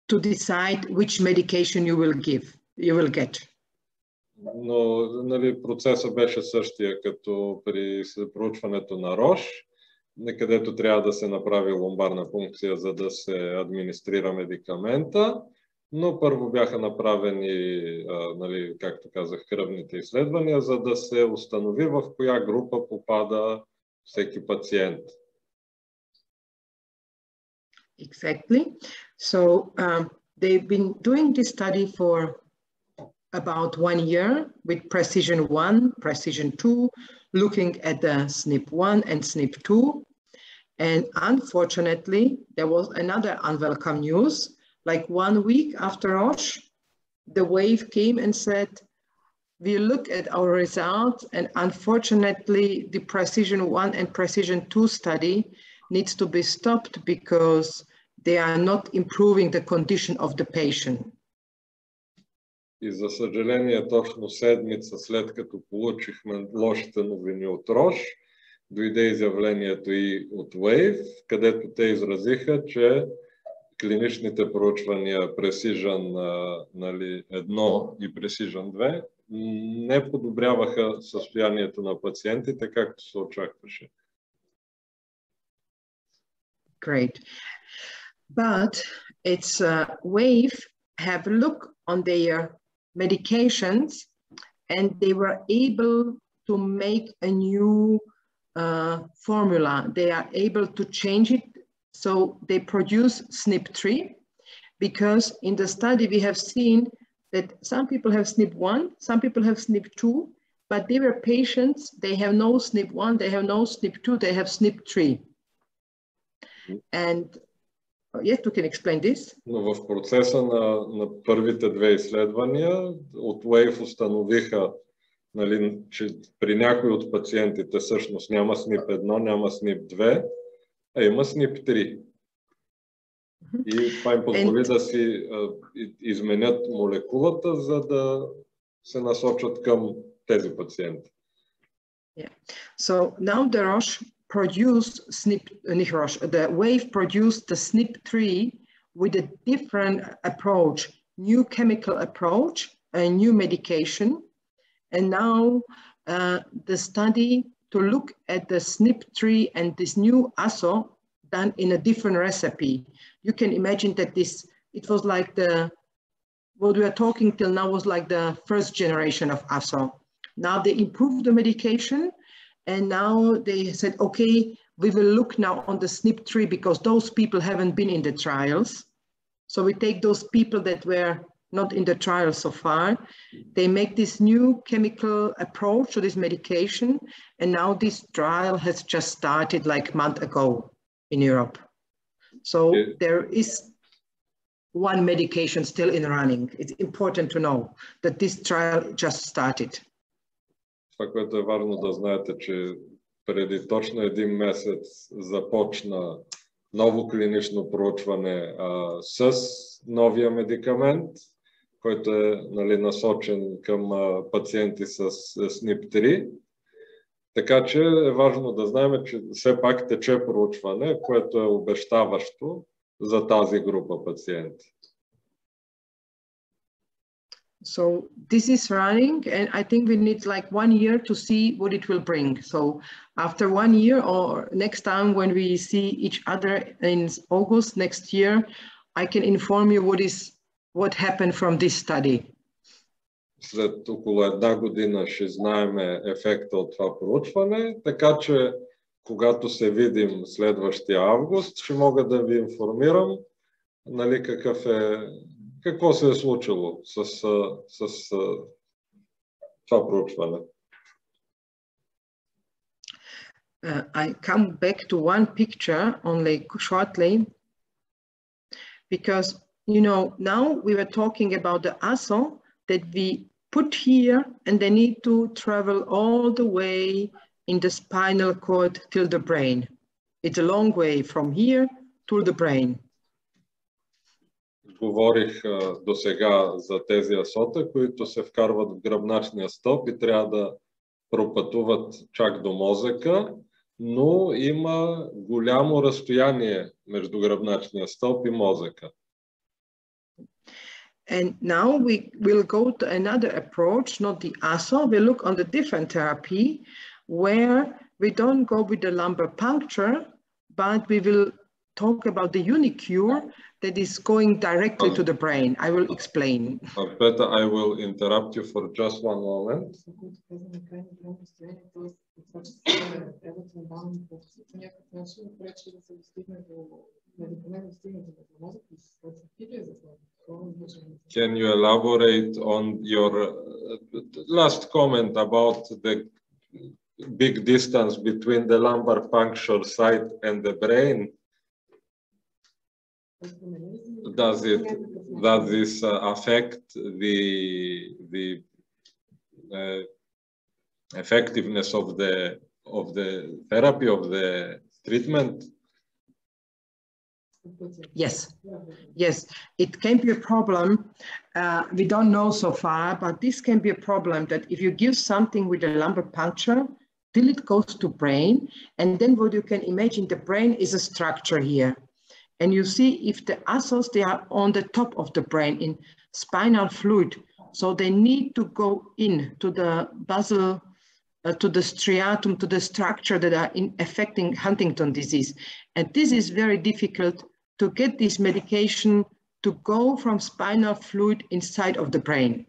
to decide which medication you will give, you will get. Но нали, процесът беше същия като при проучването на Рош, където трябва да се направи ломбарна функция, за да се администрира медикамента. Но първо бяха направени, а, нали, както казах, кръвните изследвания, за да се установи в коя група попада всеки пациент. Exactly. So um, they've been doing this study for about one year with Precision 1, Precision 2, looking at the SNP1 and SNP2. And unfortunately, there was another unwelcome news like one week after Roche, the wave came and said, we look at our results and unfortunately the precision one and precision two study needs to be stopped because they are not improving the condition of the patient. И за съжаление, точно седмица след като получихме лошите новини от Рош, дойде изявлението и от Wave, където те изразиха, че клиничните проучвания Precision нали, 1 и Precision 2 не подобряваха състоянието на пациентите, както се очакваше. Great. But it's uh, WAVE have a look on their medications and they were able to make a new uh, formula. They are able to change it so they produce SNP3 because in the study we have seen that some people have SNP1, some people have SNP2, but they were patients, they have no SNP1, they have no SNP2, they have SNP3. Mhm. And uh, yes, you can explain this. Но в процеса на, на първите две изследвания от Wave установиха, нали, че при някои от пациентите всъщност няма SNP1, няма SNP2, а има SNP3. И това им позволи And- да си а, и- изменят молекулата, за да се насочат към тези пациенти. So now the Roche produced SNP, uh, nicht Roche, the Wave produced the SNP3 with a different approach, new chemical approach, a new medication. And now uh, the study to look at the SNP tree and this new ASO done in a different recipe. You can imagine that this, it was like the, what we are talking till now was like the first generation of ASO. Now they improved the medication and now they said, okay, we will look now on the SNP3 because those people haven't been in the trials. So we take those people that were not in the trial so far. They make this new chemical approach to this medication. And now this trial has just started like a month ago in Europe. So Okay. there is one medication still in running. It's important to know that this trial just started. Това, което е важно да знаете, че преди точно един месец започна ново клинично проучване а, с новия медикамент, който е нали, насочен към пациенти с СНИП-3. Така че е важно да знаем, че все пак тече проучване, което е обещаващо за тази група пациенти. So this is running, and I think we need like one year to see what it will bring. So after one year or next time when we see each other in August next year, I can inform you what is what happened from this study. След около една година ще знаем ефекта от това проучване, така че когато се видим следващия август, ще мога да ви информирам нали, какъв е, какво се е случило с, с, с това проучване. Uh, I come back to one picture only shortly because you know now we were talking about the ASO that we put here and they need to travel all the way in the spinal cord till the brain. It's a long way from here to the brain. Говорих до сега за тези асота, които се вкарват в гръбначния стълб и трябва да пропътуват чак до мозъка, но има голямо разстояние между гръбначния стълб и мозъка. And now we will go to another approach, not the ASO. We look on the different therapy where we don't go with the lumbar puncture, but we will talk about the uniQure that is going directly to the brain. I will explain. Uh, Peter, I will interrupt you for just one moment. Can you elaborate on your uh, last comment about the big distance between the lumbar puncture site and the brain? Does it does this uh, affect the the uh, effectiveness of the of the therapy of the treatment? Yes, yes, it can be a problem. Uh, we don't know so far, but this can be a problem that if you give something with a lumbar puncture, till it goes to brain, and then what you can imagine, the brain is a structure here. And you see if the muscles, they are on the top of the brain in spinal fluid. So they need to go in to the basal, uh, to the striatum, to the structure that are in affecting Huntington disease. And this is very difficult to get this medication to go from spinal fluid inside of the brain.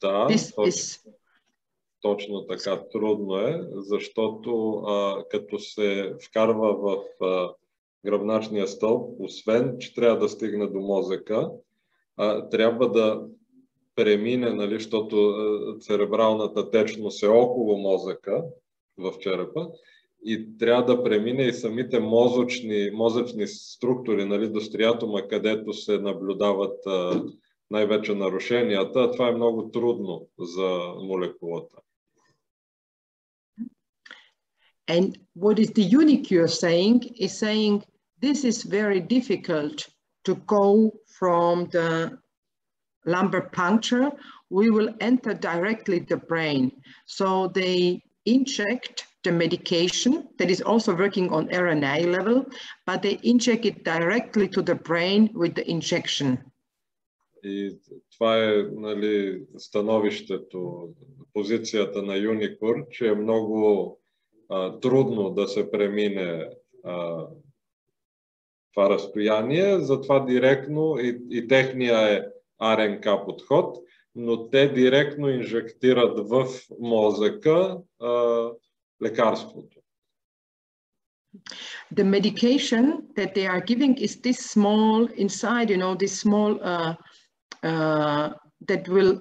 Да, This точно, is, точно така. Трудно е, защото а, като се вкарва в а, гръбначния стълб, освен, че трябва да стигне до мозъка, а, трябва да премине, нали, защото церебралната течност е около мозъка в черепа и трябва да премине и самите мозъчни, мозъчни структури нали, до стриатума, където се наблюдават най-вече нарушенията. Това е много трудно за молекулата. And what is the unicure saying is saying this is very difficult to go from the lumbar puncture. We will enter directly the brain. So they inject the medication that is also working on RNA level, but they inject it directly to the brain with the injection. И това е нали, становището, позицията на Юникор, че е много а, трудно да се премине а, това разстояние, затова директно и, и техния е РНК подход, но те директно инжектират в мозъка а, The medication that they are giving is this small inside, you know, this small uh, uh, that will,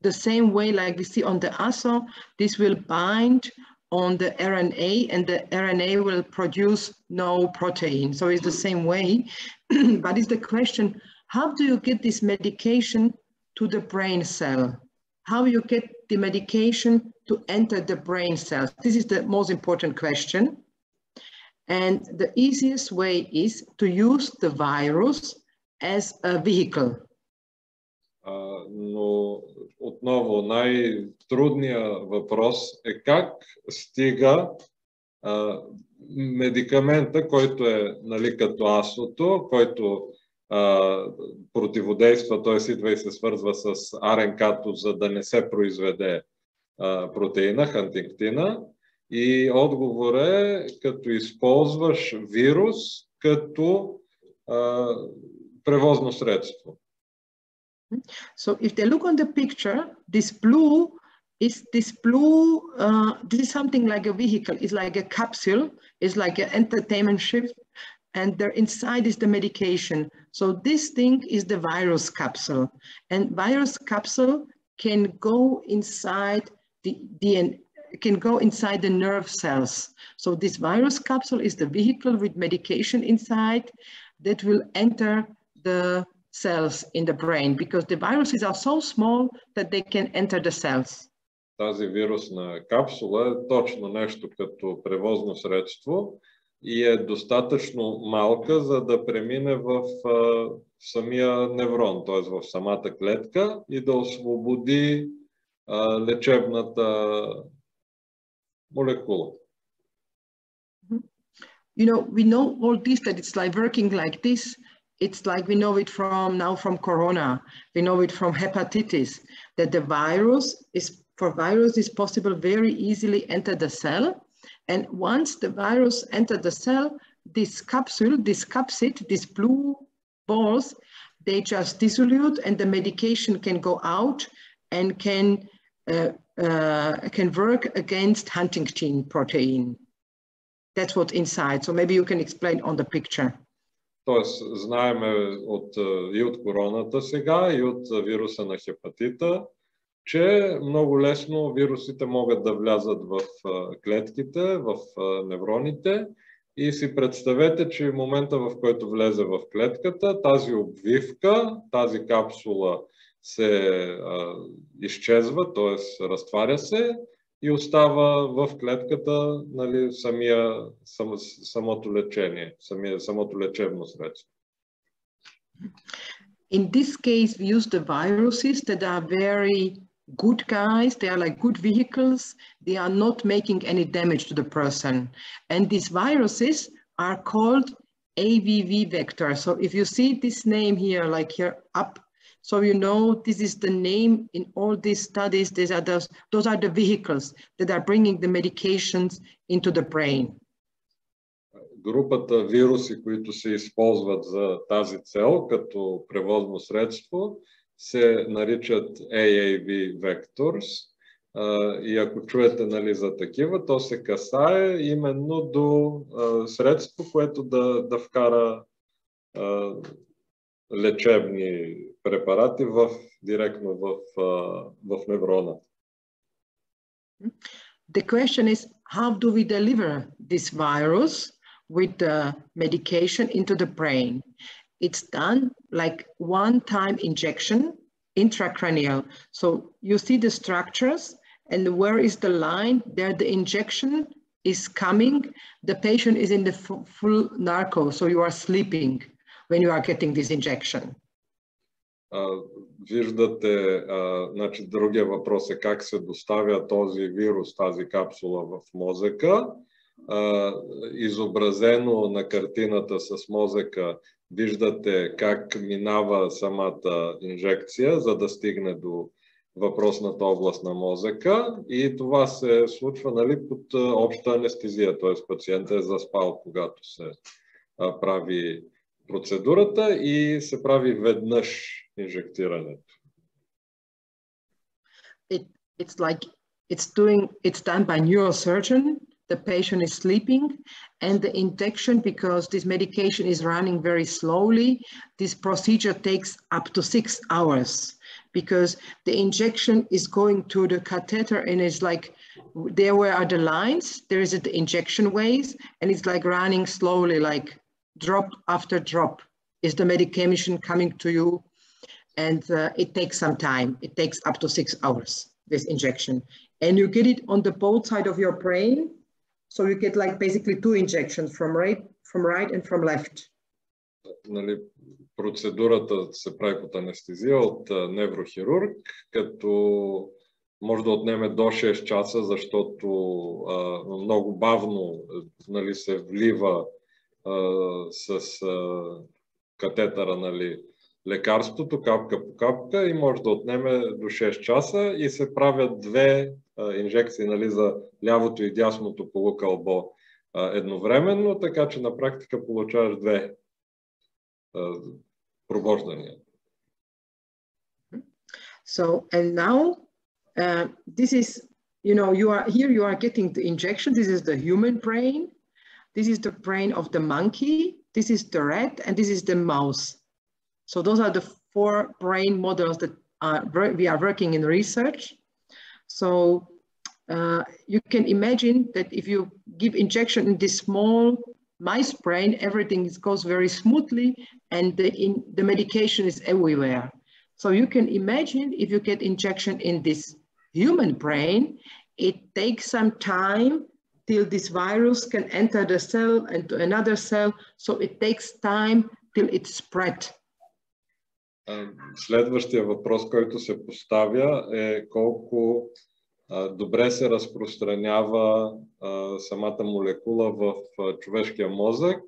the same way like we see on the ASO, this will bind on the RNA and the RNA will produce no protein. So it's the same way, but it's the question, how do you get this medication to the brain cell? How you get the medication to enter the brain cells? This is the most important question. And the easiest way is to use the virus as a vehicle. но отново най-трудният въпрос е как стига а, медикамента, който е нали, като асото, който а, противодейства, т.е. идва и се свързва с РНК-то, за да не се произведе протеина, хантингтина. И отговор е като използваш вирус като а, превозно средство. So if they look on the picture, this blue is this blue, uh, this is something like a vehicle, it's like a capsule, it's like an entertainment ship, and there inside is the medication. So this thing is the virus capsule, and virus capsule can go inside the DNA, can go inside the nerve cells. So this virus capsule is the vehicle with medication inside that will enter the cells in the brain because the viruses are so small that they can enter the cells. Тази вирусна капсула е точно нещо като превозно средство и е достатъчно малка, за да премине в а, самия неврон, т.е. в самата клетка и да освободи а, лечебната молекула. You know, we know all this, that it's like working like this, it's like we know it from now from corona, we know it from hepatitis, that the virus is, for virus is possible very easily enter the cell. And once the virus enter the cell, this capsule, this capsid, these blue balls, they just dissolute and the medication can go out and can, uh, uh, can work against Huntington protein. That's what's inside. So maybe you can explain on the picture. Тоест, знаеме от, и от короната сега, и от вируса на хепатита, че много лесно вирусите могат да влязат в клетките, в невроните и си представете, че в момента в който влезе в клетката, тази обвивка, тази капсула се а, изчезва, т.е. разтваря се и остава в клетката нали, самия, самото лечение, самия, самото лечебно средство. In this case, we use the viruses that are very good guys, they are like good vehicles, they are not making any damage to the person. And these viruses are called AAV vectors. So if you see this name here, like here up So you know this is the name in all these studies. These are those, those are the vehicles that are bringing the medications into the brain. Групата вируси, които се използват за тази цел като превозно средство, се наричат AAV vectors. И ако чуете нали, за такива, то се касае именно до средство, което да, да вкара лечебни препарати в, директно в, в неврона. The question is, how do we deliver this virus with the medication into the brain? It's done like one-time injection, intracranial. So you see the structures and where is the line? There the injection is coming. The patient is in the full narco, so you are sleeping when you are getting this injection. Виждате, значи другия въпрос е как се доставя този вирус, тази капсула в мозъка. Изобразено на картината с мозъка виждате как минава самата инжекция, за да стигне до въпросната област на мозъка и това се случва нали, под обща анестезия, т.е. пациентът е заспал, когато се прави процедурата и се прави веднъж It, it's like it's doing it's done by neurosurgeon. The patient is sleeping and the injection because this medication is running very slowly this procedure takes up to six hours because the injection is going to the catheter and it's like there where are the lines there is the injection ways and it's like running slowly like drop after drop. Is the medication coming to you and uh, it takes some time. It takes up to six hours, this injection. And you get it on the both side of your brain. So you get like basically two injections from right, from right and from left. Нали, процедурата се прави под анестезия от неврохирург, като може да отнеме до 6 часа, защото а, много бавно нали, се влива с катетъра нали, лекарството капка по капка и може да отнеме до 6 часа и се правят две инжекции нали, за лявото и дясното полукълбо едновременно, така че на практика получаваш две пробождания. So, and now uh, this is, you know, you are here, you are getting the injection. This is the human brain. This is the brain of the monkey, this is the rat, and this is the mouse. So those are the four brain models that we are working in research. So uh, you can imagine that if you give injection in this small mice brain, everything goes very smoothly and the, in, the medication is everywhere. So you can imagine if you get injection in this human brain, it takes some time till this virus can enter the cell and to another cell. So it takes time till it's spread. Следващия въпрос, който се поставя е колко добре се разпространява самата молекула в човешкия мозък,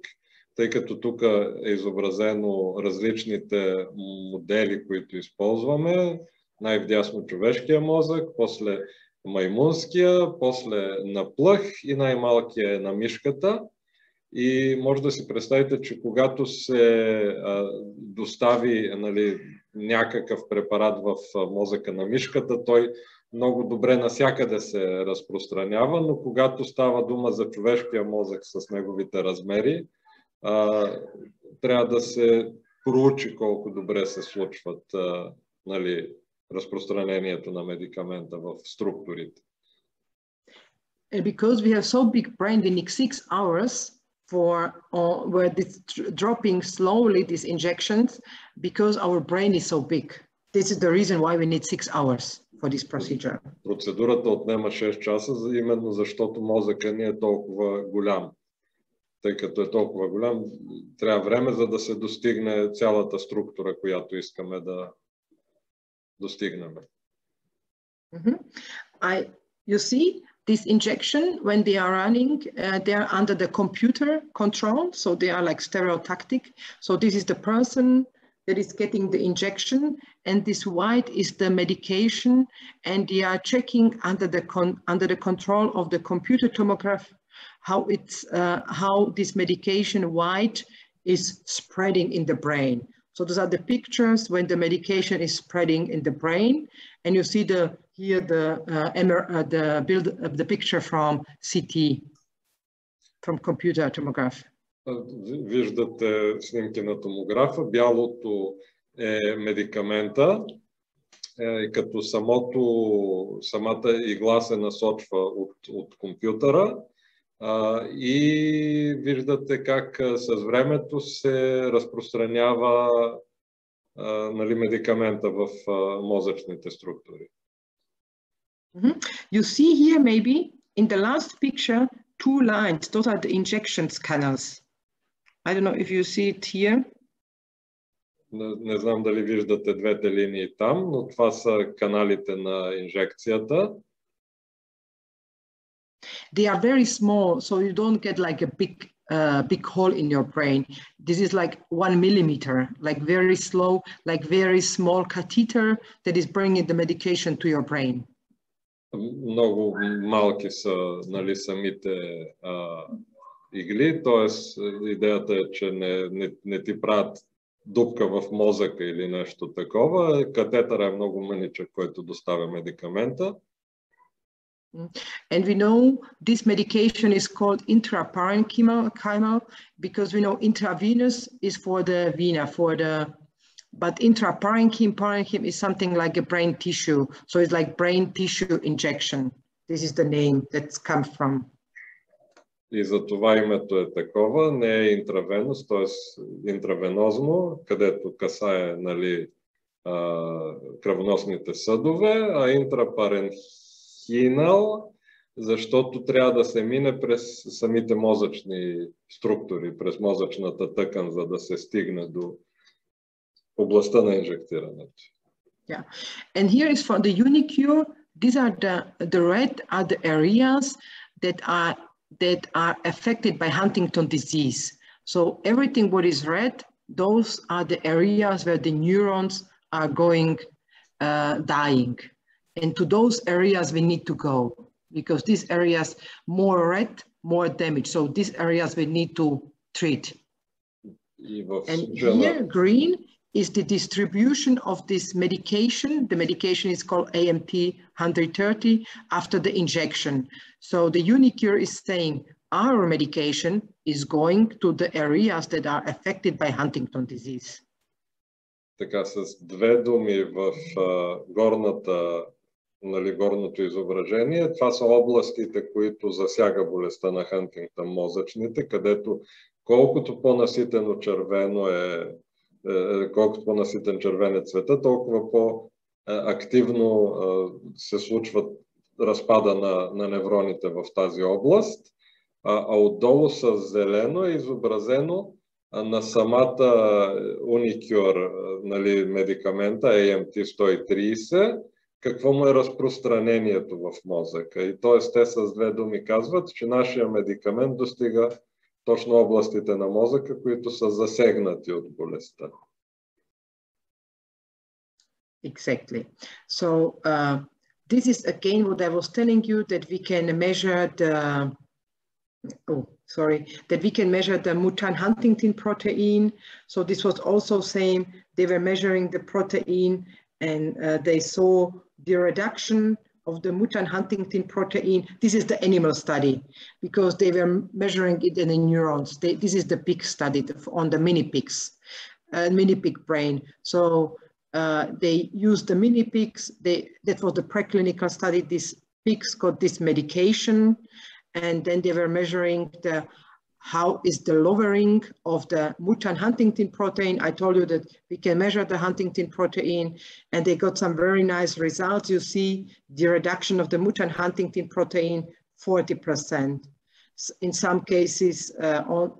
тъй като тук е изобразено различните модели, които използваме. Най-вдясно човешкия мозък, после маймунския, после на плъх и най-малкия е на мишката. И може да си представите, че когато се достави нали, някакъв препарат в мозъка на мишката, той много добре насякъде се разпространява, но когато става дума за човешкия мозък с неговите размери, а, трябва да се проучи колко добре се случват а, нали, разпространението на медикамента в структурите. Because we have so big brain, need six hours for uh, where this dropping slowly these injections because our brain is so big. This is the reason why we need six hours for this procedure. Процедурата отнема 6 часа, именно защото мозъка ни е толкова голям. Тъй като е толкова голям, трябва време за да се достигне цялата структура, която искаме да достигнем. Mm -hmm. I, you see, this injection, when they are running, uh, they are under the computer control. So they are like stereotactic. So this is the person that is getting the injection and this white is the medication and they are checking under the, under the control of the computer tomograph how, it's, uh, how this medication white is spreading in the brain. So those are the pictures when the medication is spreading in the brain. And you see the here the uh, uh, the build uh, the picture from CT, from computer tomograph. Виждате снимки на томографа. Бялото е медикамента, е, като самото, самата игла се насочва от, от компютъра а, и виждате как с времето се разпространява а, нали, медикамента в а, мозъчните структури. Mm -hmm. You see here maybe in the last picture two lines. Those are the injection canals. I don't know if you see it here. Не, не знам дали виждате двете линии там, но това са каналите на инжекцията. They are very small, so you don't get like a big uh, big hole in your brain. This is like one millimeter, like very slow, like very small catheter that is bringing the medication to your brain. Много малки са нали, самите а, игли, т.е. идеята е, че не, не, не ти правят дупка в мозъка или нещо такова. Катетър е много мъничък, който доставя медикамента. And we know this medication is called intraparenchymal because we know intravenous is for the vena, for the, but intraparenchyma, parenchyma is something like a brain tissue. So it's like brain tissue injection. This is the name that comes from. И за това името е такова, не е интравенос, т.е. интравенозно, където касае нали, кръвоносните съдове, а интрапаренхинал, защото трябва да се мине през самите мозъчни структури, през мозъчната тъкан, за да се стигне до областта. Yeah. And here is for the uniQure. These are the, the red are the areas that are, that are affected by Huntington disease. So everything what is red, those are the areas where the neurons are going, uh, dying. And to those areas we need to go because these areas more red, more damage. So these areas we need to treat. And here green is the distribution of this medication. The medication is called AMT 130 after the injection. So the uniQure is saying our medication is going to the areas that are affected by Huntington disease. Така, с две думи в горната, нали, горното изображение, това са областите, които засяга болестта на Хантингтън мозъчните, където колкото по-наситено червено е колкото по-наситен червен е цвета, толкова по-активно се случва разпада на, на невроните в тази област. А, а отдолу с зелено е изобразено на самата уникюр нали, медикамента AMT-130, какво му е разпространението в мозъка. И т.е. те с две думи казват, че нашия медикамент достига точно областите на мозъка, които са засегнати от болестта. Exactly. So uh, this is again what I was telling you that we can measure the oh sorry that we can measure the mutant huntingtin protein. So this was also same. They were measuring the protein and uh, they saw the reduction of the mutant huntingtin protein. This is the animal study because they were measuring it in the neurons. They, this is the pig study on the mini pigs, uh, mini pig brain. So uh, they used the mini pigs. They, that was the preclinical study. These pigs got this medication and then they were measuring the how is the lowering of the mutant huntingtin protein. I told you that we can measure the huntingtin protein and they got some very nice results. You see the reduction of the mutant huntingtin protein, 40%. In some cases, uh, on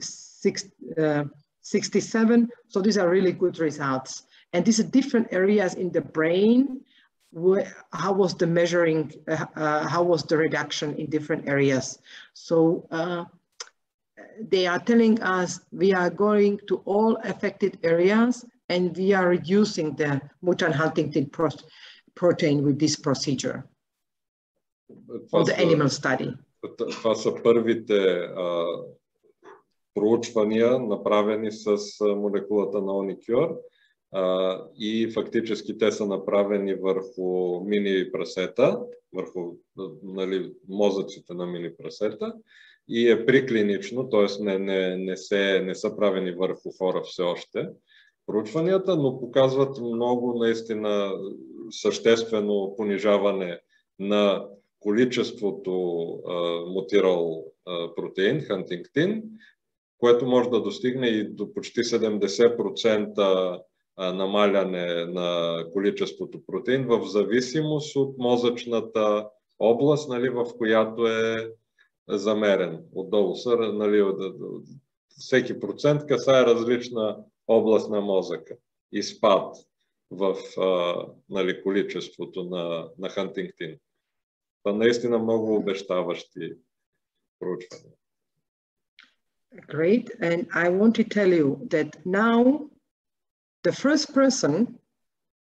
six, uh, 67. So these are really good results. And these are different areas in the brain. How was the measuring, uh, uh how was the reduction in different areas? So uh, they are telling us we are going to all affected areas and we are reducing the mutant huntingtin pro protein with this procedure for the animal study. Това са първите а, проучвания, направени с молекулата на Оникюр а, и фактически те са направени върху мини прасета, върху нали, мозъците на мини прасета И е приклинично, т.е. Не, не, не, се, не са правени върху хора все още. проучванията, но показват много наистина съществено понижаване на количеството а, мутирал а, протеин, хантингтин, което може да достигне и до почти 70% намаляне на количеството протеин в зависимост от мозъчната област, нали, в която е замерен. Отдолу са, нали, всеки процент касае различна област на мозъка и спад в а, нали, количеството на, на Хантингтин. Това наистина много обещаващи проучвания. Great. And I want to tell you that now the first person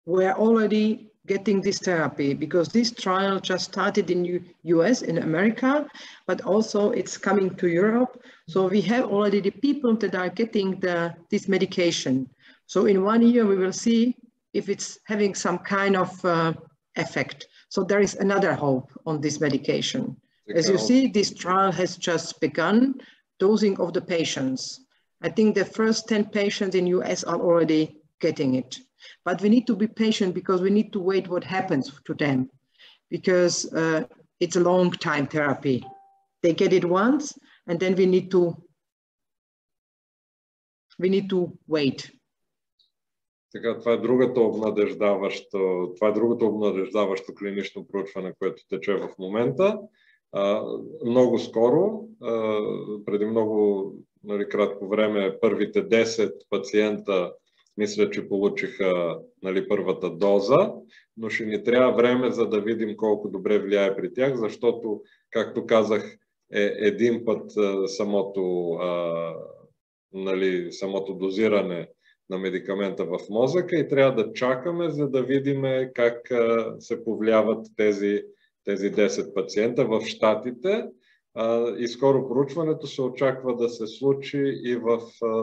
were already getting this therapy because this trial just started in U US, in America, but also it's coming to Europe. So we have already the people that are getting the, this medication. So in one year, we will see if it's having some kind of uh, effect. So there is another hope on this medication. As you see, this trial has just begun, dosing of the patients. I think the first 10 patients in US are already getting it. But we need to be patient because we need to wait what happens to them because uh, it's a long time therapy. They get it once and then we need to we need to wait. Така, това е другото обнадеждаващо, това е другото обнадеждаващо клинично проучване, което тече в момента. А, много скоро, а, преди много нали, кратко време, първите 10 пациента мисля, че получиха нали, първата доза, но ще ни трябва време, за да видим колко добре влияе при тях, защото, както казах, е един път самото, а, нали, самото дозиране на медикамента в мозъка и трябва да чакаме, за да видим как а, се повлияват тези, тези 10 пациента в Штатите. А, и скоро проучването се очаква да се случи и в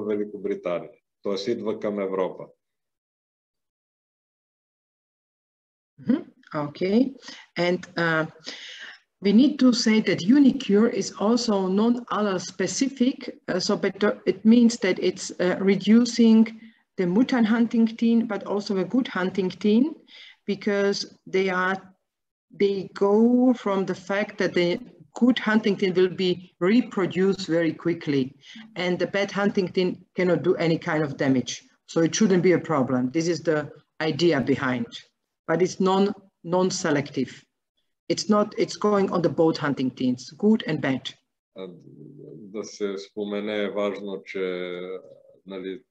Великобритания. Идва към Европа. Okay, and uh, we need to say that uniQure is also non-allele specific, uh, so better, uh, it means that it's uh, reducing the mutant huntingtin, but also the good huntingtin, because they are they go from the fact that the good huntingtin will be reproduced very quickly and the bad huntingtin cannot do any kind of damage. So it shouldn't be a problem. This is the idea behind, but it's non, non-selective. It's not, it's going on the both Huntingtins, good and bad. Да се спомене е важно, че нали,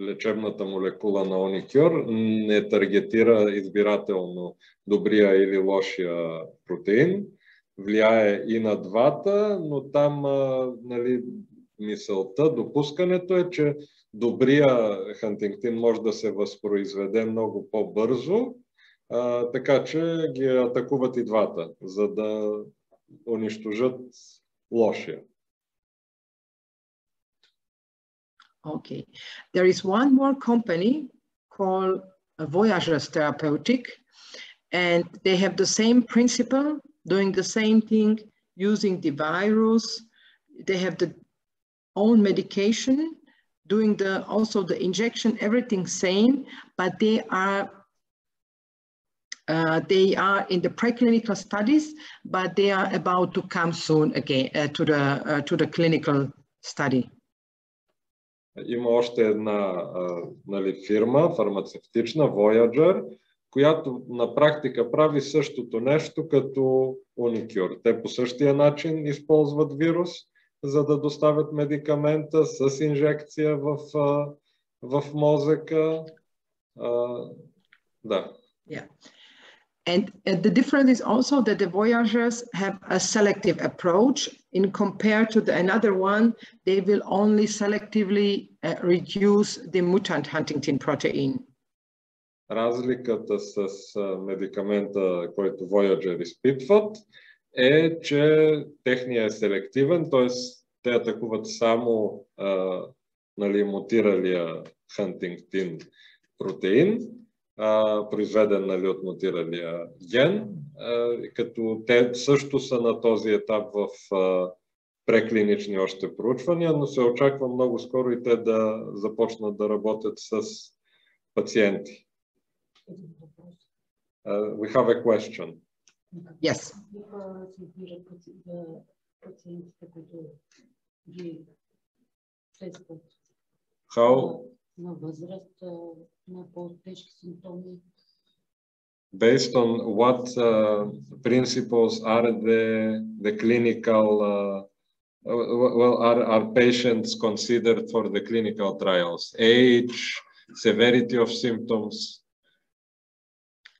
лечебната молекула на оникьор не таргетира избирателно добрия или лошия протеин, влияе и на двата, но там нали, мисълта, допускането е, че добрия хантингтин може да се възпроизведе много по-бързо, а, така че ги атакуват и двата, за да унищожат лошия. Okay. There is one more company called Voyagers Therapeutic, and they have the same principle doing the same thing, using the virus. They have the own medication, doing the also the injection, everything same, but they are uh, they are in the preclinical studies, but they are about to come soon again uh, to the uh, to the clinical study. Има още една нали, фирма, фармацевтична, Voyager, която на практика прави същото нещо като Unicure. Те по същия начин използват вирус, за да доставят медикамента с инжекция в, в мозъка. Да. Yeah. And the difference is also that the Voyagers have a selective approach in compared to the another one, they will only selectively uh, reduce the mutant Huntington protein. Разликата с медикамента, който Voyager изпитват, е, че техния е селективен, т.е. те атакуват само а, нали, мутиралия хантингтин протеин, а, произведен нали, от мутиралия ген, а, като те също са на този етап в а, преклинични още проучвания, но се очаква много скоро и те да започнат да работят с пациенти. Uh, we have a question. Yes. How? Based on what uh, principles are the, the clinical, uh, well, are, are patients considered for the clinical trials? Age, severity of symptoms?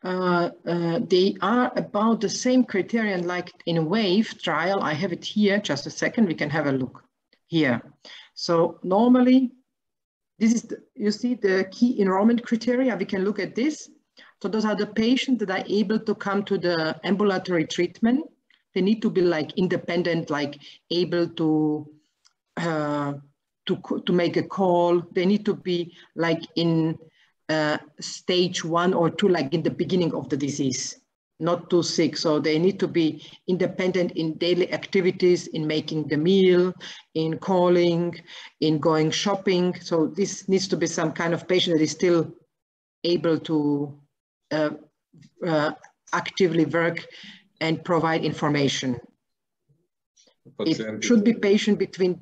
Uh, uh, they are about the same criterion like in a WAVE trial. I have it here, just a second, we can have a look here. So normally, this is, the, you see the key enrollment criteria, we can look at this. So those are the patients that are able to come to the ambulatory treatment. They need to be like independent, like able to, uh, to, to make a call. They need to be like in uh, stage one or two, like in the beginning of the disease, not too sick. So they need to be independent in daily activities, in making the meal, in calling, in going shopping. So this needs to be some kind of patient that is still able to uh, uh, actively work and provide information. It should be patient between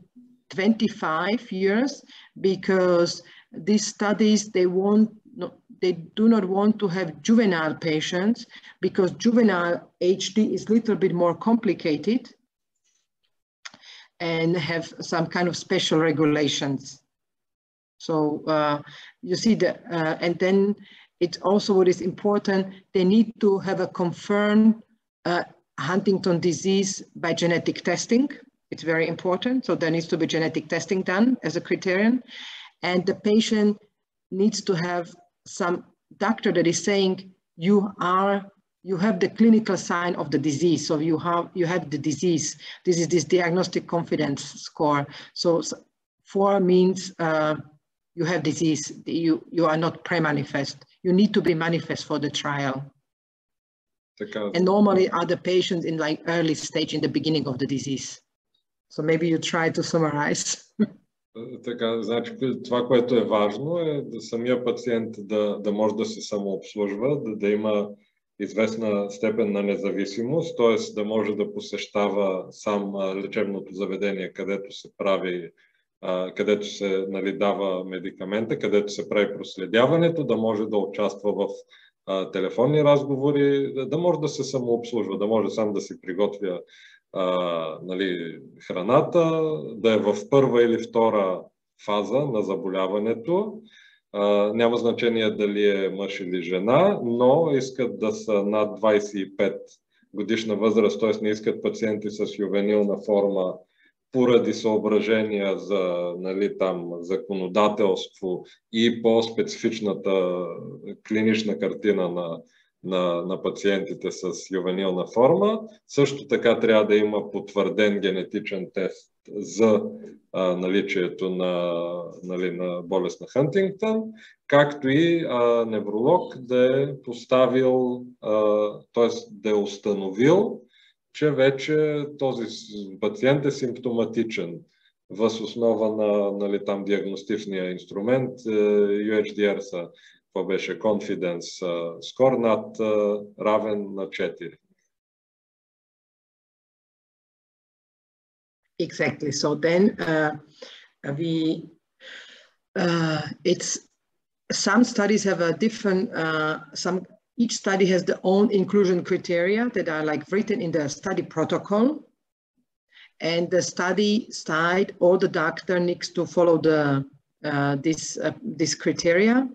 25 years because these studies, they want, they do not want to have juvenile patients because juvenile HD is a little bit more complicated and have some kind of special regulations. So uh, you see the, uh, and then it's also what is important, they need to have a confirmed uh, Huntington disease by genetic testing. It's very important. So there needs to be genetic testing done as a criterion. And the patient needs to have some doctor that is saying you are you have the clinical sign of the disease. So you have you have the disease. This is this diagnostic confidence score. So four means uh, you have disease. You you are not pre-manifest. You need to be manifest for the trial. And normally are the patients in like early stage in the beginning of the disease. So maybe you try to summarize Така, значи, това, което е важно е да самия пациент да, да може да се самообслужва, да, да има известна степен на независимост, т.е. да може да посещава сам лечебното заведение, където се прави, където се нали, дава медикамента, където се прави проследяването, да може да участва в телефонни разговори, да може да се самообслужва, да може сам да си приготвя а, нали, храната, да е в първа или втора фаза на заболяването. А, няма значение дали е мъж или жена, но искат да са над 25 годишна възраст, т.е. не искат пациенти с ювенилна форма поради съображения за нали, там, законодателство и по-специфичната клинична картина на на, на пациентите с ювенилна форма. Също така трябва да има потвърден генетичен тест за а, наличието на, нали, на болест на Хантингтън, както и а, невролог да е поставил, т.е. да е установил, че вече този пациент е симптоматичен въз основа на нали, там диагностичния инструмент. UHDR са confidence score nad raven na 4. Exactly. So then we, it's, some studies have a different, some, each study has their own inclusion criteria that are like written in the study protocol and the study site or the doctor needs to follow the uh, this uh, this criteria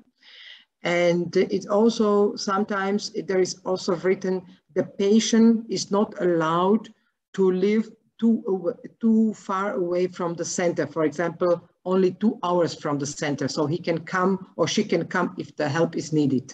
And it's also sometimes there is also written the patient is not allowed to live too, too far away from the center. For example, only two hours from the center. So he can come or she can come if the help is needed.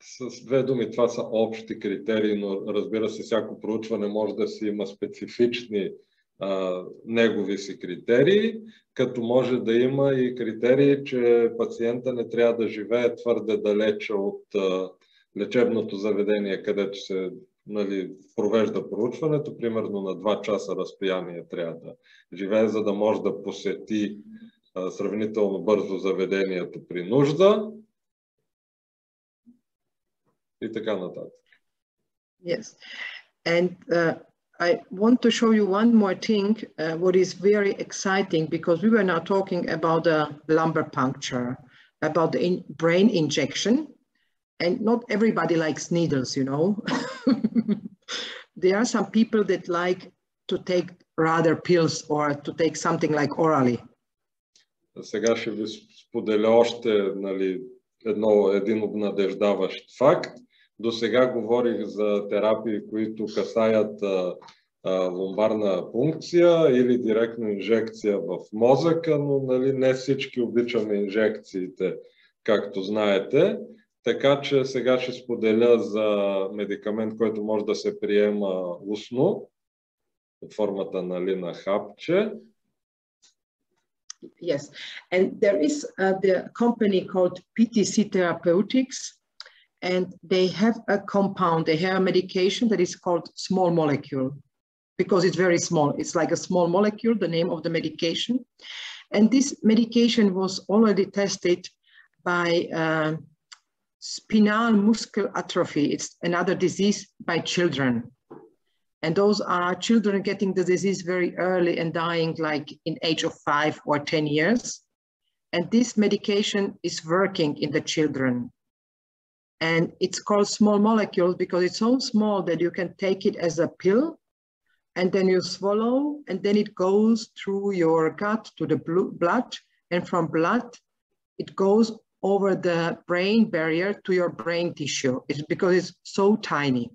С две думи, това са общи критерии, но разбира се, всяко проучване може да си има специфични а, негови си критерии, като може да има и критерии, че пациента не трябва да живее твърде далече от а, лечебното заведение, където се нали, провежда проучването, примерно на 2 часа разстояние трябва да живее, за да може да посети а, сравнително бързо заведението при нужда и така нататък. Yes. And uh, I want to show you one more thing, uh, what is very exciting, because we were now talking about the lumbar puncture, about the in brain injection, and not everybody likes needles, you know. there are some people that like to take rather pills or to take something like orally. Сега ще ви споделя още нали, едно, един обнадеждаващ факт. До сега говорих за терапии, които касаят а, а, ломбарна пункция или директно инжекция в мозъка, но нали, не всички обичаме инжекциите, както знаете. Така че сега ще споделя за медикамент, който може да се приема устно, под формата нали, на хапче. Yes, and there is uh, the company called PTC Therapeutics, and they have a compound, they have a medication that is called small molecule because it's very small. It's like a small molecule, the name of the medication. And this medication was already tested by uh, spinal muscular atrophy. It's another disease by children. And those are children getting the disease very early and dying like in age of five or 10 years. And this medication is working in the children. And it's called small molecules because it's so small that you can take it as a pill and then you swallow and then it goes through your gut to the blood. And from blood, it goes over the brain barrier to your brain tissue. It's because it's so tiny.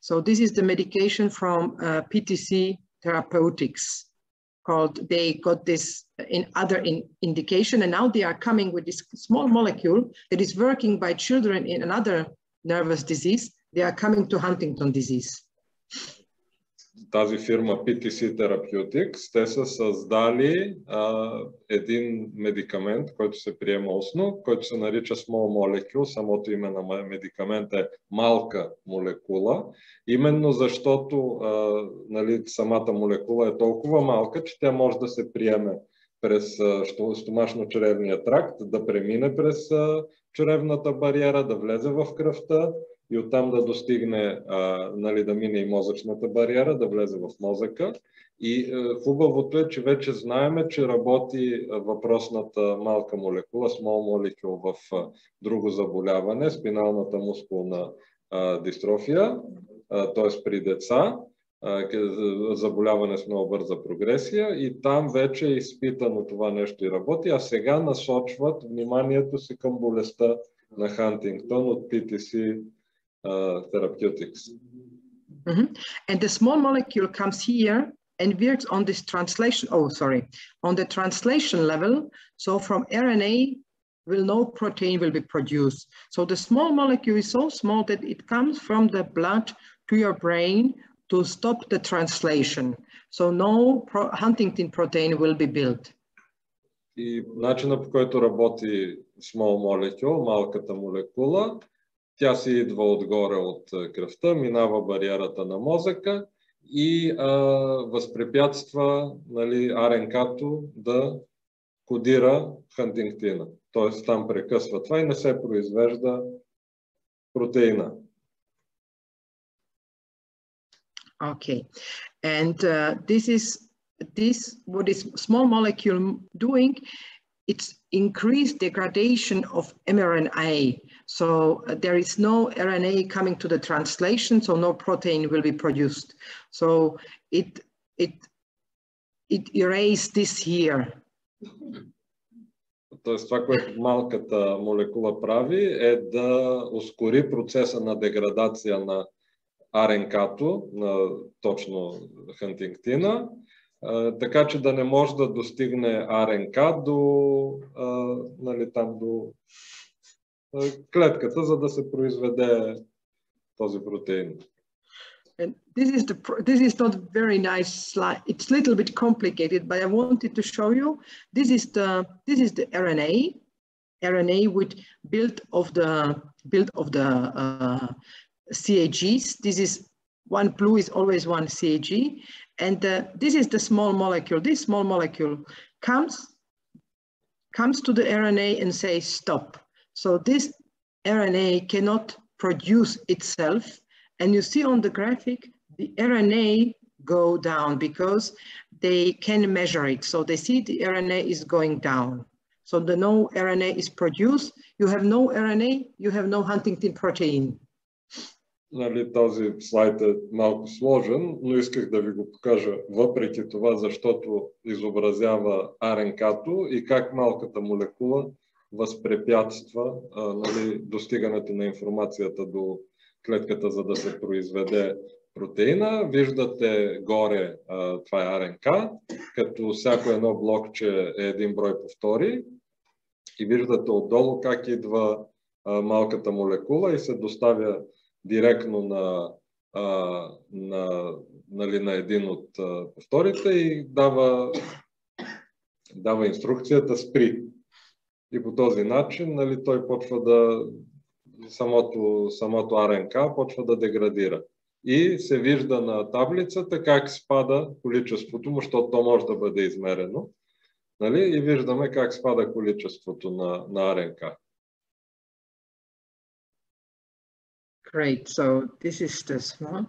So this is the medication from uh, PTC Therapeutics called, they got this in other in indication and now they are coming with this small molecule that is working by children in another nervous disease. They are coming to Huntington disease. Тази фирма PTC Therapeutics, те са създали а, един медикамент, който се приема устно, който се нарича Small Molecule. Самото име на медикамента е малка молекула, именно защото а, нали, самата молекула е толкова малка, че тя може да се приеме през стомашно-чревния тракт, да премине през чревната бариера, да влезе в кръвта и оттам да достигне, а, нали, да мине и мозъчната бариера, да влезе в мозъка. И а, хубавото е, че вече знаеме, че работи въпросната малка молекула, small molecule в а, друго заболяване, спиналната мускулна а, дистрофия, т.е. при деца, заболяване с много бърза прогресия и там вече е изпитано това нещо и работи, а сега насочват вниманието си към болестта на Хантингтон от PTC Uh, therapeutics. Mm -hmm. And the small molecule comes here and works on this translation, oh, sorry, on the translation level. So from RNA will no protein will be produced. So the small molecule is so small that it comes from the blood to your brain to stop the translation. So no pro huntingtin protein will be built. И начинът по който работи small molecule, малката молекула, Тя си идва отгоре от кръвта, минава бариерата на мозъка и а, възпрепятства нали, РНК-то да кодира хантингтина. Т.е. там прекъсва това и не се произвежда протеина. Okay, and uh, this is this what is small molecule doing it's increased degradation of mRNA. So uh, there is no RNA coming to the translation, so no protein will be produced. So it, it, it erased this here. Тоест това, което малката молекула прави е да ускори процеса на деградация на РНК-то, на точно хантингтина, така че да не може да достигне РНК до, нали, там до клетката, за да се произведе този протеин. And this is the this is not very nice slide. It's a little bit complicated, but I wanted to show you. This is the this is the RNA, RNA with build of the build of the uh, CAGs. This is one blue is always one CAG, And uh, this is the small molecule. This small molecule comes comes to the RNA and says stop. So this RNA cannot produce itself. And you see on the graphic, the RNA go down because they can measure it. So they see the RNA is going down. So the no RNA is produced. You have no RNA, you have no huntingtin protein. Нали, този слайд е малко сложен, но исках да ви го покажа въпреки това, защото изобразява РНК-то и как малката молекула възпрепятства нали, достигането на информацията до клетката, за да се произведе протеина. Виждате горе, това е РНК, като всяко едно блокче е един брой повтори. И виждате отдолу как идва малката молекула и се доставя директно на, на, нали, на един от повторите и дава, дава инструкцията спри. И по този начин нали, той почва да самото, самото РНК почва да деградира. И се вижда на таблицата как спада количеството му, защото то може да бъде измерено. Нали? И виждаме как спада количеството на, на РНК. Great, so this is this one.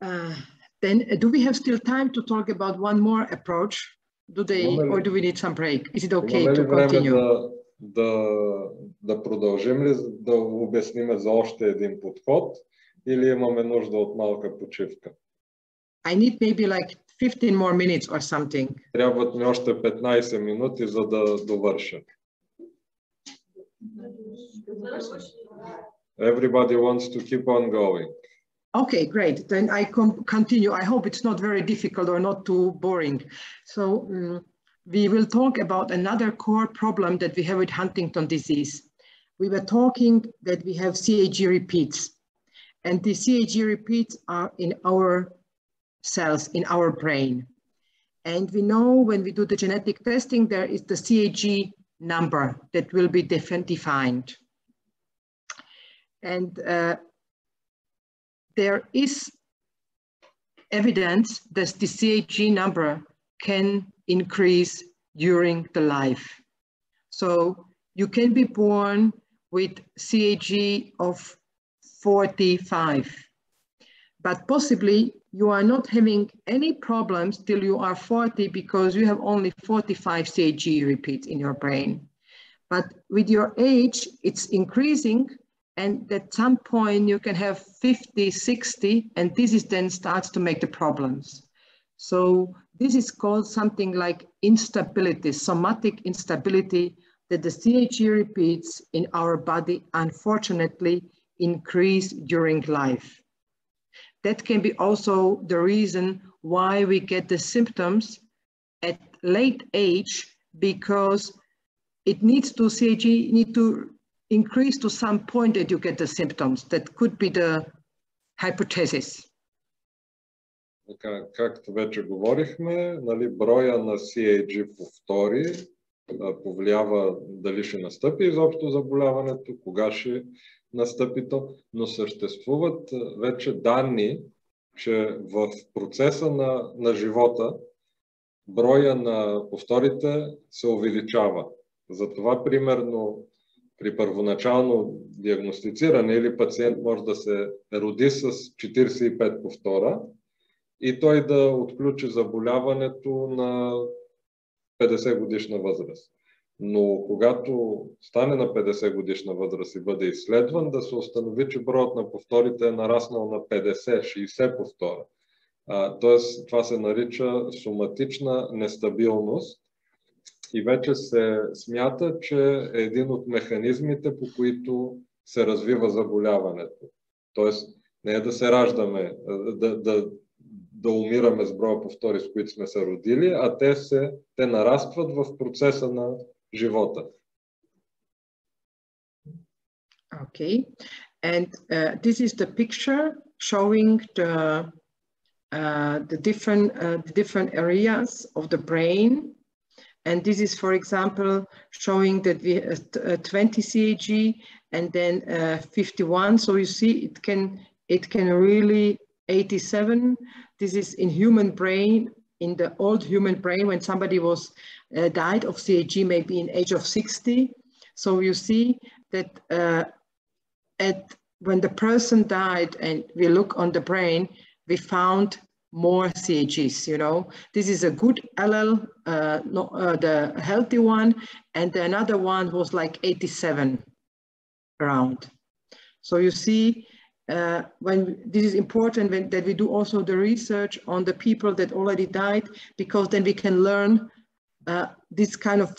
Uh, then do we have still time to talk about one more approach? Do they, or do we need some break? Is it okay to continue? Да, да, да продължим ли да обясним за още един подход или имаме нужда от малка почивка? I need maybe like 15 more minutes or something. Трябват ми още 15 минути, за да довърша. Everybody wants to keep on going. Okay, great. Then I continue. I hope it's not very difficult or not too boring. So um, we will talk about another core problem that we have with Huntington disease. We were talking that we have CAG repeats and the CAG repeats are in our cells, in our brain. And we know when we do the genetic testing, there is the CAG number that will be defined. And uh, there is evidence that the CAG number can increase during the life. So you can be born with CAG of 45, but possibly you are not having any problems till you are 40 because you have only 45 CAG repeats in your brain. But with your age, it's increasing and at some point you can have 50, 60, and this is then starts to make the problems. So this is called something like instability, somatic instability that the CAG repeats in our body, unfortunately, increase during life. That can be also the reason why we get the symptoms at late age because it needs to CAG need to increase to some point that you get the symptoms. That could be the hypothesis. Така, както вече говорихме, нали, броя на CAG повтори повлиява дали ще настъпи изобщо заболяването, кога ще настъпи то, но съществуват вече данни, че в процеса на, на живота броя на повторите се увеличава. Затова, примерно, при първоначално диагностициране или пациент може да се роди с 45 повтора и той да отключи заболяването на 50 годишна възраст. Но когато стане на 50 годишна възраст и бъде изследван, да се установи, че броят на повторите е нараснал на 50-60 повтора. тоест, това се нарича соматична нестабилност и вече се смята, че е един от механизмите, по които се развива заболяването. Тоест, не е да се раждаме, да, да, да умираме с броя повтори, с които сме се родили, а те, се, те нарастват в процеса на живота. Okay, and uh, this is the picture showing the uh, the different uh, the different areas of the brain, and this is, for example, showing that we have uh, 20 CAG and then uh, 51. So you see, it can it can really 87. This is in human brain in the old human brain when somebody was uh, died of CAG, maybe in age of 60. So you see that uh, at when the person died and we look on the brain, we found more CAGs, you know. This is a good allele, uh, uh, the healthy one, and another one was like 87 around. So you see, uh, when this is important when, that we do also the research on the people that already died, because then we can learn uh, this kind of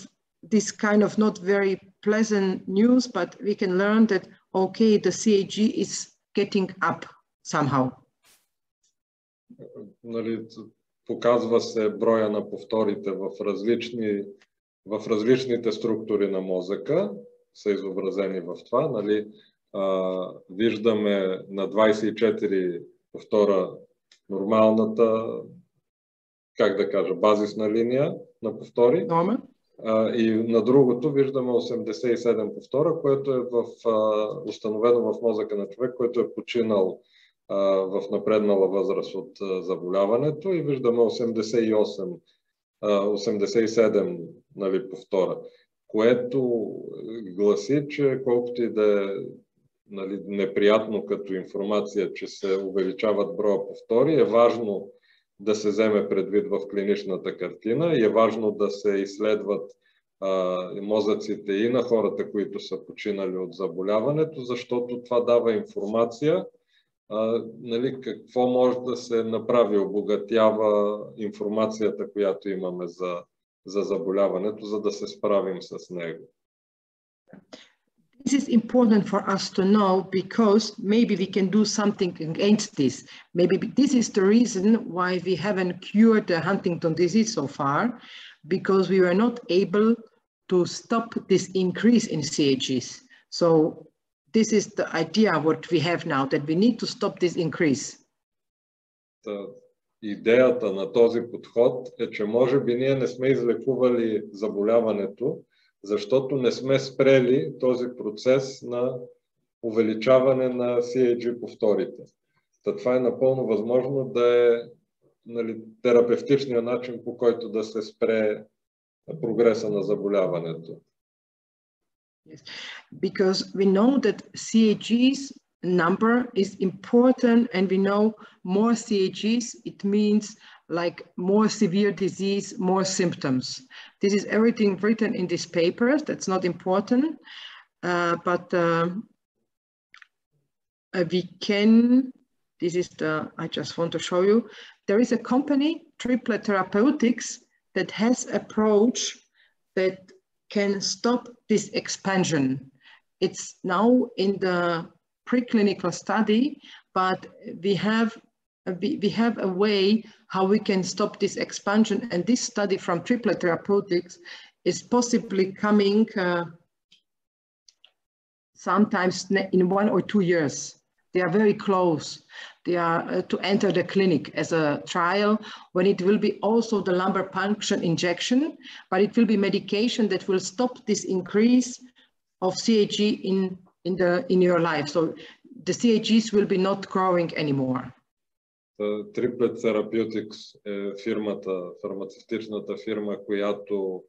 this kind of not very pleasant news, but we can learn that okay, the CAG is getting up somehow. Нали, показва се броя на повторите в, различни, в различните структури на мозъка, са изобразени в това. Нали, а, виждаме на 24 повтора нормалната, как да кажа, базисна линия на повтори. Норма. И на другото виждаме 87 повтора, което е в, установено в мозъка на човек, който е починал в напреднала възраст от заболяването и виждаме 88, 87 нали, повтора, което гласи, че колкото и да е нали, неприятно като информация, че се увеличават броя повтори, е важно да се вземе предвид в клиничната картина и е важно да се изследват а, мозъците и на хората, които са починали от заболяването, защото това дава информация а, нали, какво може да се направи, обогатява информацията, която имаме за, за заболяването, за да се справим с него. This is important for us to know because maybe we can do something against this. Maybe this is the reason why we haven't cured the Huntington disease so far, because we were not able to stop this increase in CAGs. So this is the idea what we have now, that we need to stop this increase. идеята на този подход е, че може би ние не сме излекували заболяването, защото не сме спрели този процес на увеличаване на CAG повторите. Та това е напълно възможно да е нали, терапевтичният начин, по който да се спре прогреса на заболяването. Yes. Because we know that CAG's number is important and we know more CAGs, it means like more severe disease, more symptoms. This is everything written in these papers. That's not important, uh, but uh, uh, we can, this is the, I just want to show you, there is a company, Triplet Therapeutics, that has approach that can stop this expansion. It's now in the preclinical study, but we have we, have a way how we can stop this expansion. And this study from triplet therapeutics is possibly coming uh, sometimes in one or two years. They are very close. They are uh, to enter the clinic as a trial when it will be also the lumbar puncture injection, but it will be medication that will stop this increase of CAG in, in, the, in your life. So the CAGs will be not growing anymore. Triplet Therapeutics е фирмата, фармацевтичната фирма, която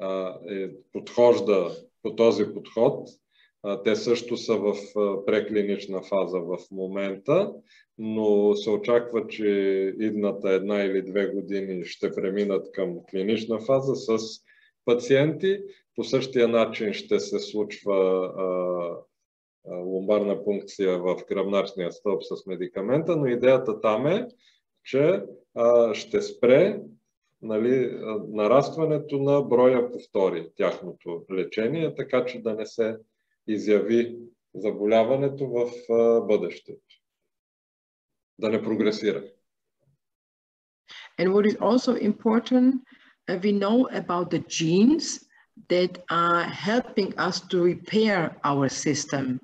а, е, подхожда по този подход. Те също са в преклинична фаза в момента, но се очаква, че идната една или две години ще преминат към клинична фаза с пациенти. По същия начин ще се случва ломбарна пункция в гръбначния стълб с медикамента, но идеята там е, че ще спре нали, нарастването на броя повтори тяхното лечение, така че да не се изяви заболяването в а, бъдещето. Да не прогресира. And what is also important, uh, we know about the genes that are helping us to repair our system.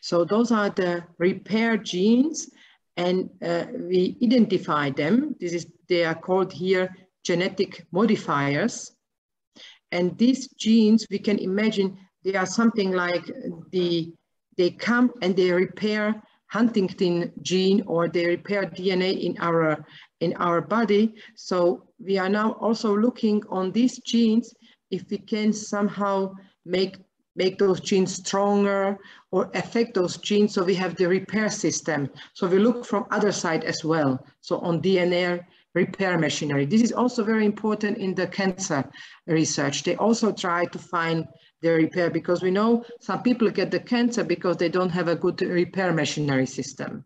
So those are the repair genes and uh, we identify them. This is, they are called here genetic modifiers. And these genes, we can imagine they are something like the, they come and they repair Huntington gene or they repair DNA in our, in our body. So we are now also looking on these genes if we can somehow make make those genes stronger or affect those genes so we have the repair system. So we look from other side as well. So on DNA repair machinery. This is also very important in the cancer research. They also try to find the repair because we know some people get the cancer because they don't have a good repair machinery system.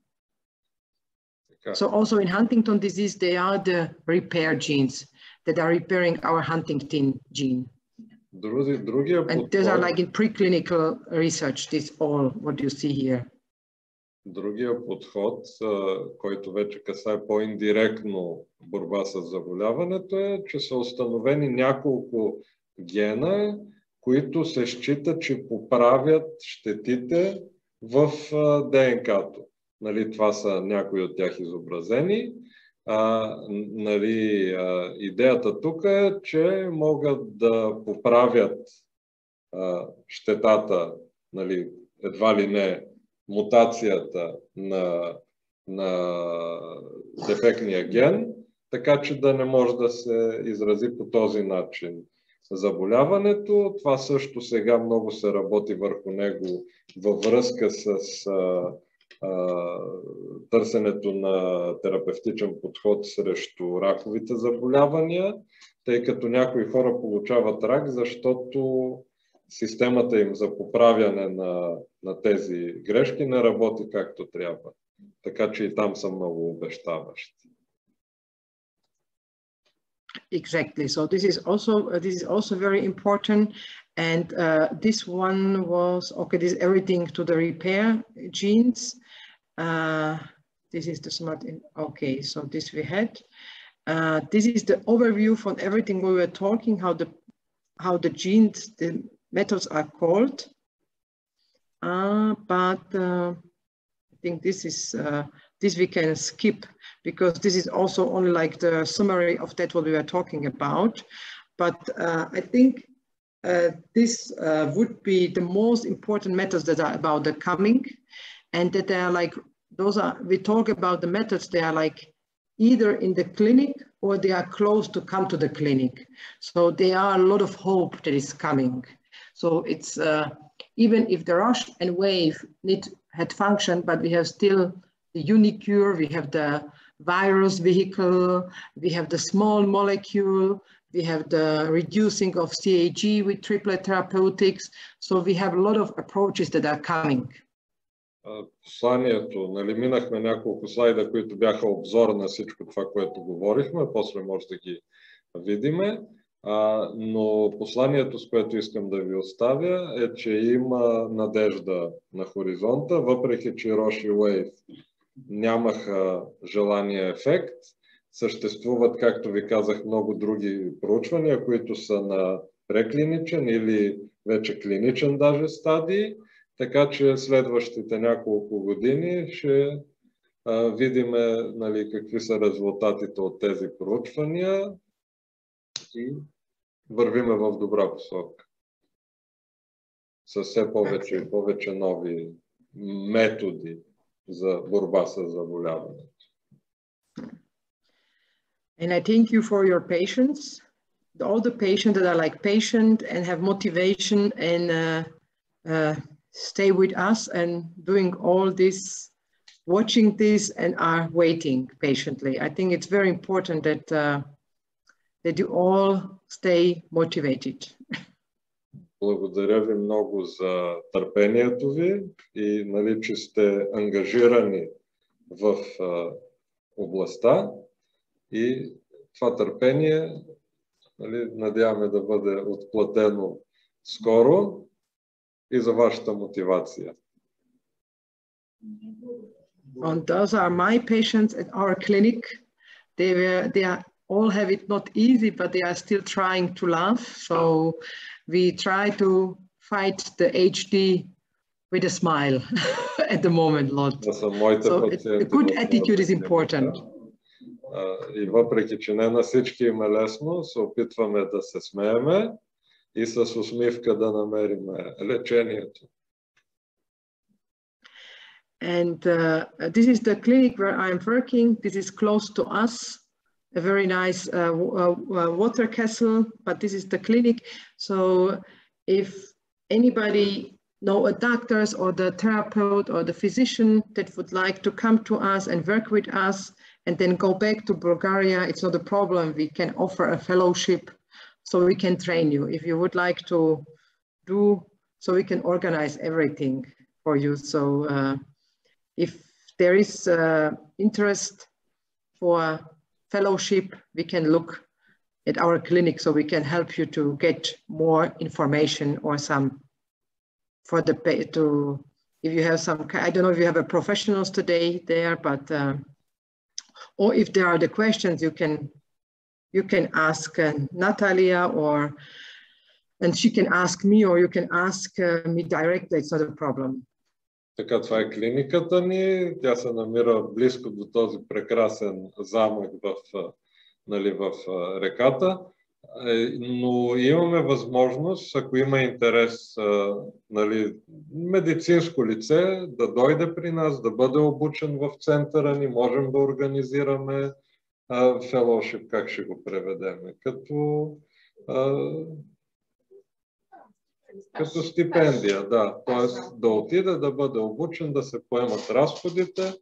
Okay. So also in Huntington disease, they are the repair genes that are repairing our Huntington gene. Други, другия and these are like in preclinical research, this all what you see here. Другия подход, който вече касае по-индиректно борба с заболяването е, че са установени няколко гена, които се считат, че поправят щетите в ДНК-то. Нали, това са някои от тях изобразени. А, нали, а, идеята тук е, че могат да поправят а, щетата, нали, едва ли не мутацията на, на дефектния ген, така че да не може да се изрази по този начин заболяването. Това също сега много се работи върху него във връзка с а, а, търсенето на терапевтичен подход срещу раковите заболявания, тъй като някои хора получават рак, защото системата им за поправяне на, на тези грешки не работи както трябва. Така че и там са много обещаващи. Exactly. So this is also uh, this is also very important, and uh, this one was okay. This everything to the repair genes. Uh, this is the smart. In, okay, so this we had. Uh, this is the overview from everything we were talking. How the how the genes the methods are called. Uh, but uh, I think this is this we can skip because this is also only like the summary of that what we were talking about. But uh, I think uh, this uh, would be the most important methods that are about the coming and that they are like, those are, we talk about the methods, they are like either in the clinic or they are close to come to the clinic. So there are a lot of hope that is coming. So it's, uh, even if the Roche and wave need had functioned, but we have still the uniQure, we have the virus vehicle, we have the small molecule, we have the reducing of CAG with triplet therapeutics. So we have a lot of approaches that are coming. Посланието, нали, минахме няколко слайда, които бяха обзор на всичко това, което говорихме, после може да ги видиме. А, но посланието, с което искам да ви оставя, е, че има надежда на хоризонта, въпреки че Роши Уейв нямаха желания ефект. Съществуват, както ви казах, много други проучвания, които са на преклиничен или вече клиничен даже стадии, така че следващите няколко години ще а, видим нали, какви са резултатите от тези проучвания и вървиме в добра посока. С все повече и повече нови методи за борба с заболяването. And I thank you for your patience. All the patients that are like patient and have motivation and uh, uh, stay with us and doing all this, watching this and are waiting patiently. I think it's very important that, uh, that you all stay motivated. Благодаря ви много за търпението ви и нали, че сте ангажирани в а, областта и това търпение нали, надяваме да бъде отплатено скоро и за вашата мотивация. And those are my patients at our clinic. They, were, they are, all have it not easy, but they are still trying to laugh. So we try to fight the HD with a smile at the moment, Lord. So a good attitude is important. И въпреки, че не на всички им е лесно, се опитваме да се смееме и с усмивка да намерим лечението. And uh, this is the clinic where I'm working. This is close to us. a very nice uh, uh, uh, water castle, but this is the clinic. So if anybody know a doctors or the therapist or the physician that would like to come to us and work with us and then go back to Bulgaria, it's not a problem. We can offer a fellowship so we can train you. If you would like to do, so we can organize everything for you. So uh, if there is uh, interest for fellowship, we can look at our clinic so we can help you to get more information or some for the pay to if you have some I don't know if you have a professionals today there but uh, or if there are the questions you can you can ask uh, Natalia or and she can ask me or you can ask uh, me directly it's not a problem Така, това е клиниката ни. Тя се намира близко до този прекрасен замък в, нали, в реката. Е, но имаме възможност, ако има интерес, нали, медицинско лице, да дойде при нас, да бъде обучен в центъра ни, можем да организираме фелошип, как ще го преведем, като като стипендия, да. Тоест да отиде, да бъде обучен, да се поемат разходите,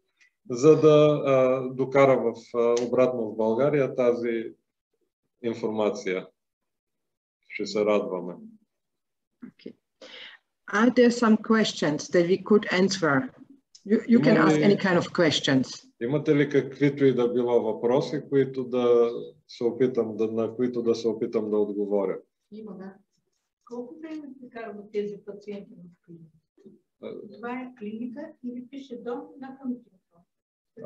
за да а, докара в, а, обратно в България тази информация. Ще се радваме. Okay. Are there some questions that we could answer? You, you can ask any kind of questions. Имате ли каквито и да било въпроси, които да се опитам да, на които да се опитам да отговоря? Има, да. Колко време се карат тези пациенти в клиника? Това е клиника или пише дом на компютър?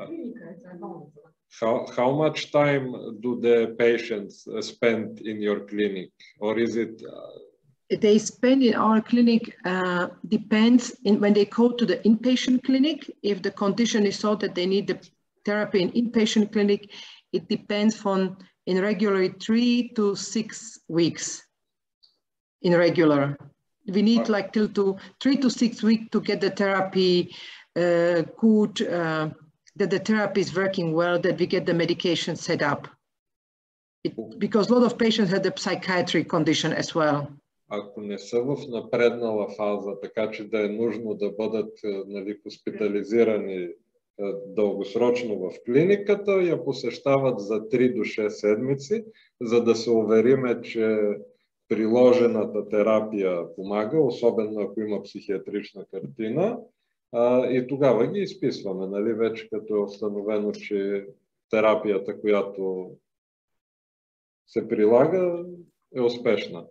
Клиника е за болница. How, how much time do the patients spend in your clinic? Or is it... Uh... They spend in our clinic uh, depends in when they go to the inpatient clinic. If the condition is so that they need the therapy in inpatient clinic, it depends from in regularly three to six weeks in regular. We need like till to three to six weeks to get the therapy uh, good, uh, that the therapy is working well, that we get the medication set up. It, because a lot of patients have the psychiatric condition as well. Ако не са в напреднала фаза, така че да е нужно да бъдат нали, хоспитализирани дългосрочно в клиниката, я посещават за 3 до 6 седмици, за да се увериме, че приложената терапия помага, особено ако има психиатрична картина. А, и тогава ги изписваме, нали, вече като е установено, че терапията, която се прилага, е успешна.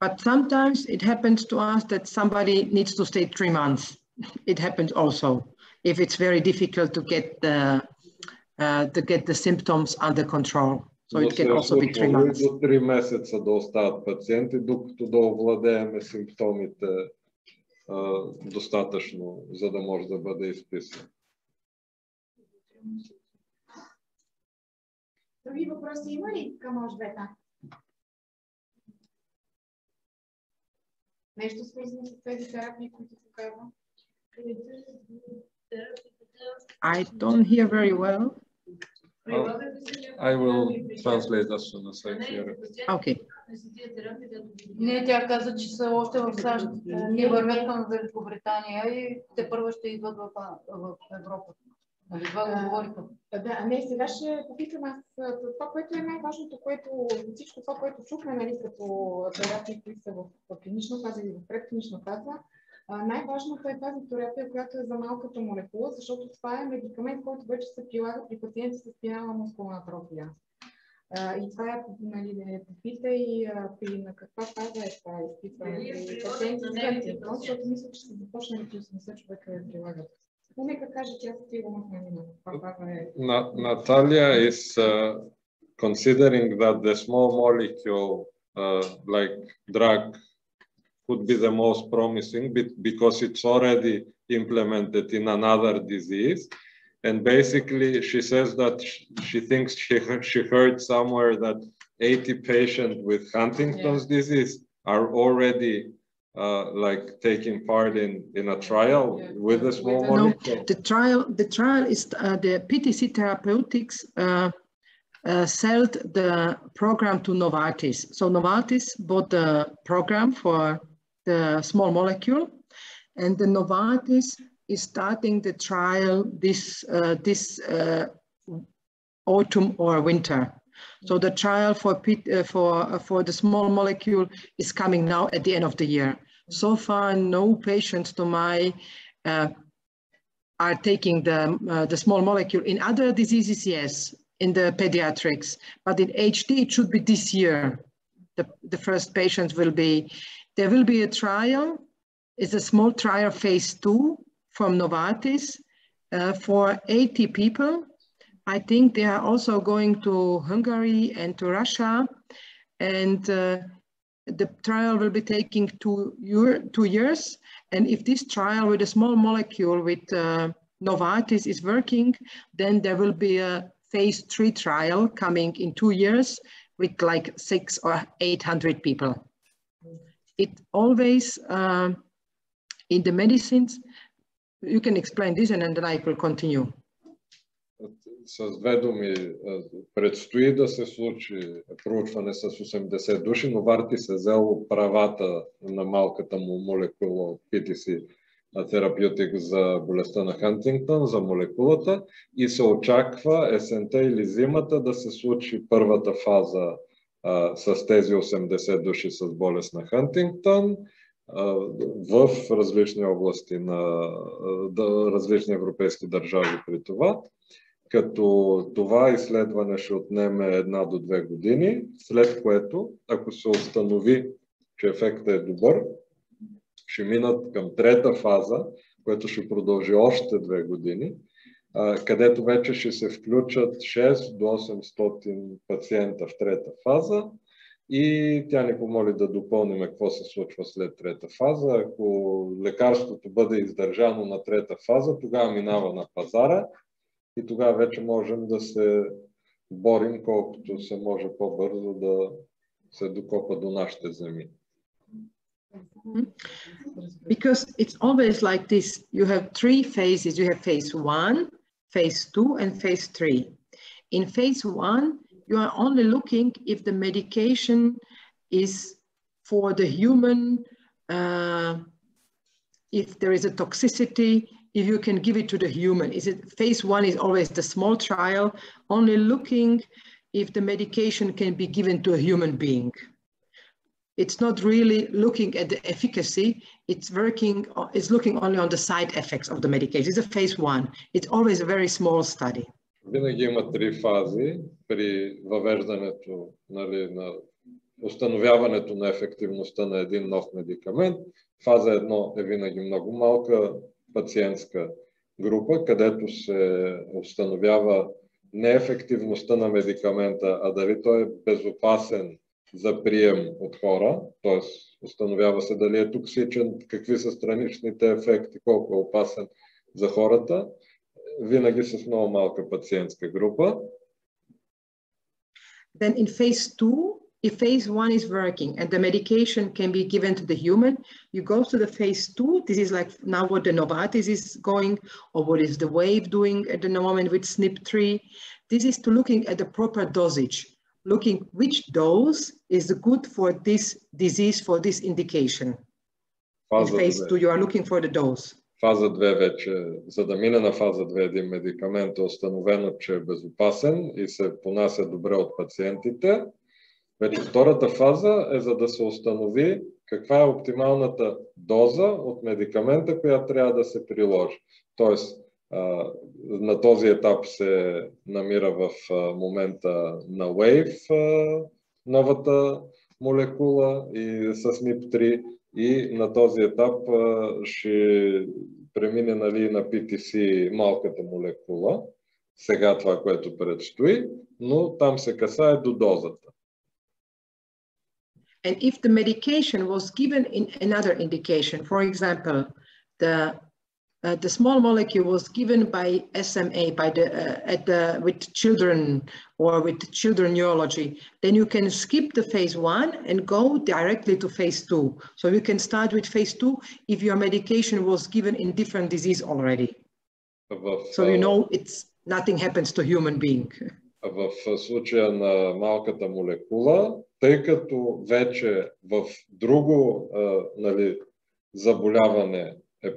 But sometimes it happens to us that somebody needs to stay three months. It happens also if it's very difficult to get the uh, to get the symptoms under control. So it can also be three months. До три месеца да остават пациенти, докато да овладееме симптомите а, достатъчно, за да може да бъде изписан. Други въпроси има ли към Ожбета? Нещо свързано с тези терапии, които показвам? I don't hear very well. I will translate as soon as I hear it. Okay. Не, тя каза, че са още в САЩ. Ние вървят към Великобритания и те първо ще идват в, в Европа. Нали това го говориха? Да, не, сега ще попитам аз това, което е най-важното, което всичко това, което чухме, нали, като терапии, които са в, в клинична фаза или в предклинична фаза, най-важното е тази терапия, която е за малката молекула, защото това е медикамент, който вече се прилага при пациенти с спинална мускулна атрофия. и това е, нали, да не попита и а, при на каква фаза е това изпитване при пациенти с Хантингтон, защото мисля, че са започнали при 80 човека да прилагат. Но нека каже тя със сигурност на каква фаза е. Natalia is uh, considering that the small molecule uh, like drug could be the most promising because it's already implemented in another disease. And basically, she says that she thinks she, she heard somewhere that 80 patients with Huntington's yeah. disease are already uh, like taking part in, in a trial yeah. with a small molecule? No, the trial, the trial is uh, the PTC Therapeutics uh, uh, sold the program to Novartis. So Novartis bought the program for the small molecule and the Novartis is starting the trial this, uh, this uh, autumn or winter. So the trial for, uh, for, uh, for the small molecule is coming now at the end of the year. So far, no patients to my uh, are taking the, uh, the small molecule. In other diseases, yes, in the pediatrics, but in HD, it should be this year. The, the first patients will be, there will be a trial. It's a small trial phase two from Novartis uh, for 80 people. I think they are also going to Hungary and to Russia. And uh, the trial will be taking two, year, two years. And if this trial with a small molecule with uh, Novartis is working, then there will be a phase three trial coming in two years with like six or 800 people. It always, uh, in the medicines, you can explain this and then I will continue. с две думи, предстои да се случи проучване с 80 души, но Варти се взел правата на малката му молекула PTC терапевтик за болестта на Хантингтон, за молекулата и се очаква есента или зимата да се случи първата фаза а, с тези 80 души с болест на Хантингтон а, в различни области на да, различни европейски държави при това като това изследване ще отнеме една до две години, след което, ако се установи, че ефектът е добър, ще минат към трета фаза, което ще продължи още две години, където вече ще се включат 6 до 800 пациента в трета фаза и тя ни помоли да допълним какво се случва след трета фаза. Ако лекарството бъде издържано на трета фаза, тогава минава на пазара и тогава вече можем да се борим колкото се може по-бързо да се докопа до нашите земи. Because it's always like this. You have three phases. You have phase one, phase two, and phase three. In phase one, you are only looking if the medication is for the human, uh, if there is a toxicity, if you can give it to the human. Is it phase one is always the small trial, only looking if the medication can be given to a human being It's not really looking at the efficacy, it's working, it's looking only on the side effects of the medication. It's a phase one. It's always a very small study. Винаги има три фази при въвеждането нали, на установяването на ефективността на един нов медикамент. Фаза едно е винаги много малка, пациентска група, където се установява не ефективността на медикамента, а дали той е безопасен за прием от хора, т.е. установява се дали е токсичен, какви са страничните ефекти, колко е опасен за хората, винаги с много малка пациентска група. Then in phase two, if phase one is working and the medication can be given to the human, you go to the phase two. This is like now what the Novartis is going or what is the wave doing at the moment with SNP3. This is to looking at the proper dosage, looking which dose is good for this disease, for this indication. In phase two, you are looking for the dose. Фаза 2 вече, за да мине на фаза 2 един медикамент е установено, че е безопасен и се понася добре от пациентите. Вече втората фаза е за да се установи каква е оптималната доза от медикамента, която трябва да се приложи. Тоест, на този етап се намира в момента на Wave новата молекула и с NIP3 и на този етап ще премине нали, на PTC малката молекула, сега това, което предстои, но там се касае до дозата. And if the medication was given in another indication, for example, the uh, the small molecule was given by SMA by the uh, at the with children or with children neurology, then you can skip the phase one and go directly to phase two. So you can start with phase two if your medication was given in different disease already. Above, so you know it's nothing happens to human being. в случая на малката молекула, тъй като вече в друго а, нали, заболяване е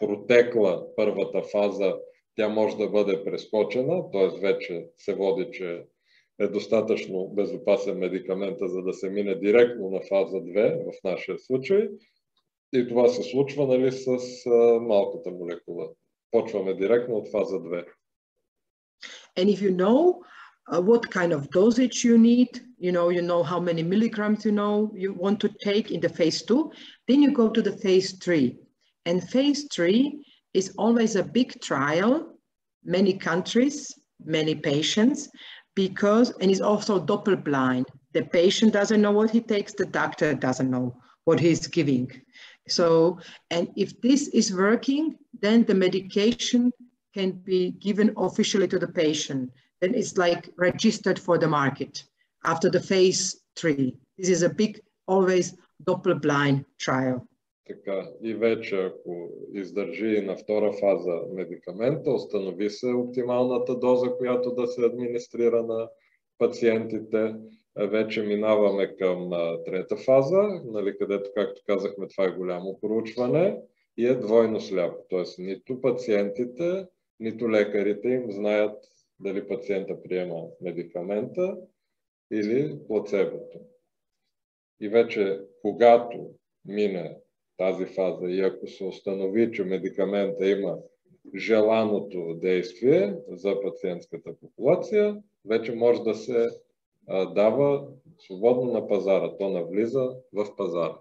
протекла първата фаза, тя може да бъде прескочена, т.е. вече се води, че е достатъчно безопасен медикамента, за да се мине директно на фаза 2 в нашия случай. И това се случва нали, с а, малката молекула. Почваме директно от фаза 2. And if you know uh, what kind of dosage you need, you know, you know how many milligrams you know you want to take in the phase two, then you go to the phase three. And phase three is always a big trial, many countries, many patients, because, and it's also double blind. The patient doesn't know what he takes, the doctor doesn't know what he's giving. So, and if this is working, then the medication can be given officially to the patient. Then it's like registered for the market after the phase three. This is a big, always double-blind trial. Така, и вече ако издържи на втора фаза медикамента, установи се оптималната доза, която да се администрира на пациентите, вече минаваме към трета фаза, нали, където, както казахме, това е голямо проучване и е двойно сляпо. Тоест, нито пациентите, нито лекарите им знаят дали пациента приема медикамента или плацебото. И вече, когато мине тази фаза и ако се установи, че медикамента има желаното действие за пациентската популация, вече може да се а, дава свободно на пазара. То навлиза в пазара.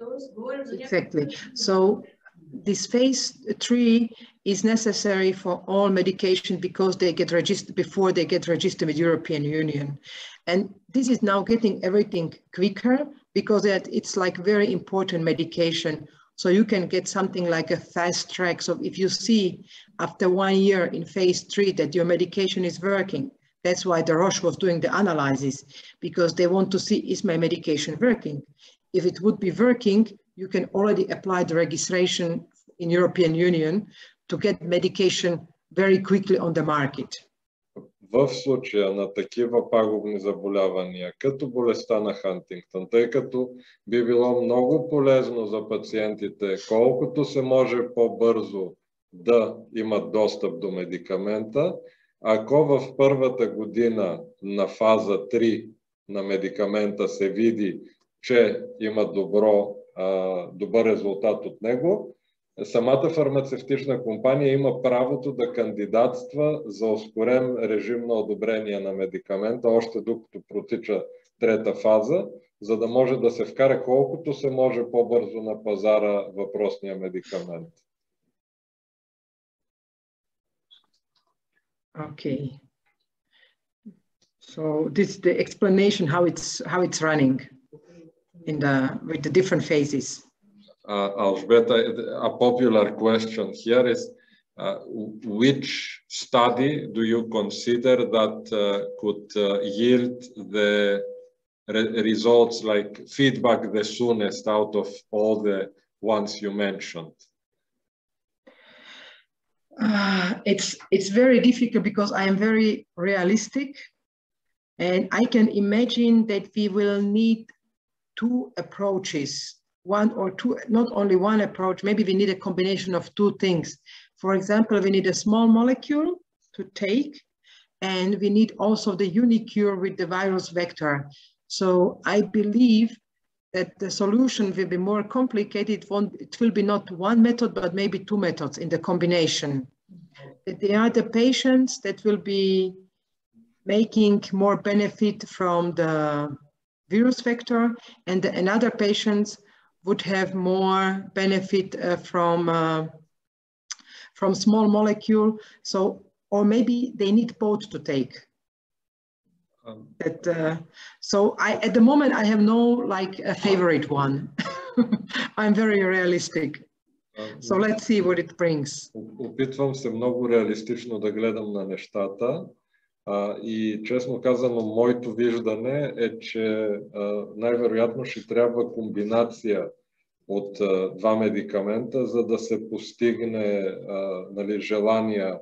Exactly. So this phase three is necessary for all medication because they get registered before they get registered with European Union. And this is now getting everything quicker because that it's like very important medication. So you can get something like a fast track. So if you see after one year in phase three that your medication is working, that's why the Roche was doing the analysis because they want to see is my medication working. If it would be working, you can already apply the registration in European Union to get medication very quickly on the market. В случая на такива пагубни заболявания, като болестта на Хантингтон, тъй като би било много полезно за пациентите, колкото се може по-бързо да имат достъп до медикамента, ако в първата година на фаза 3 на медикамента се види, че има добро добър резултат от него, самата фармацевтична компания има правото да кандидатства за ускорен режим на одобрение на медикамента, още докато протича трета фаза, за да може да се вкара колкото се може по-бързо на пазара въпросния медикамент. Okay. So this is the explanation how it's how it's running in the with the different phases? Uh, Alžbeta, a popular question here is, uh, which study do you consider that uh, could uh, yield the re results like feedback the soonest out of all the ones you mentioned? Uh, it's it's very difficult because I am very realistic and I can imagine that we will need two approaches, one or two, not only one approach, maybe we need a combination of two things. For example, we need a small molecule to take, and we need also the uniQure with the virus vector. So I believe that the solution will be more complicated. It, will be not one method, but maybe two methods in the combination. They are the patients that will be making more benefit from the virus vector, and another patients would have more benefit uh, from, uh, from small molecule. So, or maybe they need both to take. Um, that, uh, so I, at the moment, I have no like a favorite one. I'm very realistic. So let's see what it brings. Опитвам се много реалистично да гледам на нещата. И честно казано, моето виждане е, че най-вероятно ще трябва комбинация от два медикамента, за да се постигне нали, желания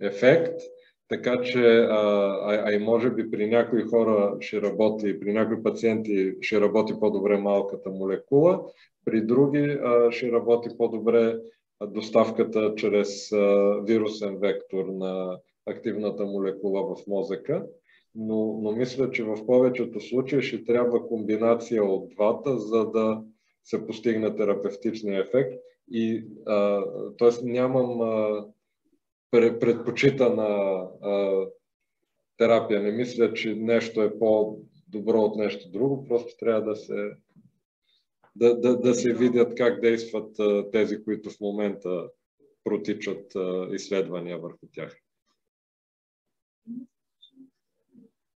ефект. Така че, а, а, а и може би при някои хора ще работи, при някои пациенти ще работи по-добре малката молекула, при други а, ще работи по-добре доставката чрез а, вирусен вектор на активната молекула в мозъка. Но, но мисля, че в повечето случаи ще трябва комбинация от двата, за да се постигне терапевтичния ефект. И, а, т.е. нямам а, предпочитана а, терапия. Не мисля, че нещо е по-добро от нещо друго, просто трябва да се, да, да, да се видят как действат а, тези, които в момента протичат а, изследвания върху тях.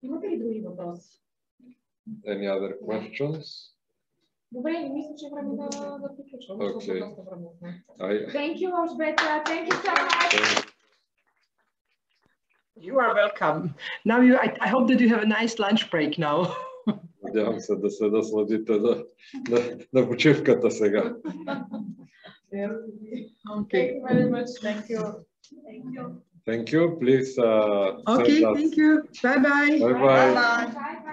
Имате ли други въпроси? Any other questions? Добре, мисля, че е време да, да приключвам. Okay. I... Thank you, Elžbeta. Thank you so much. You are welcome. Now you, I, I hope that you have a nice lunch break now. Надявам се да се насладите на, на, на почивката сега. Okay. Thank you very much. Thank you. Thank you. Thank you. Please. Uh, Okay, send us- thank you. Bye-bye. Bye bye. Bye.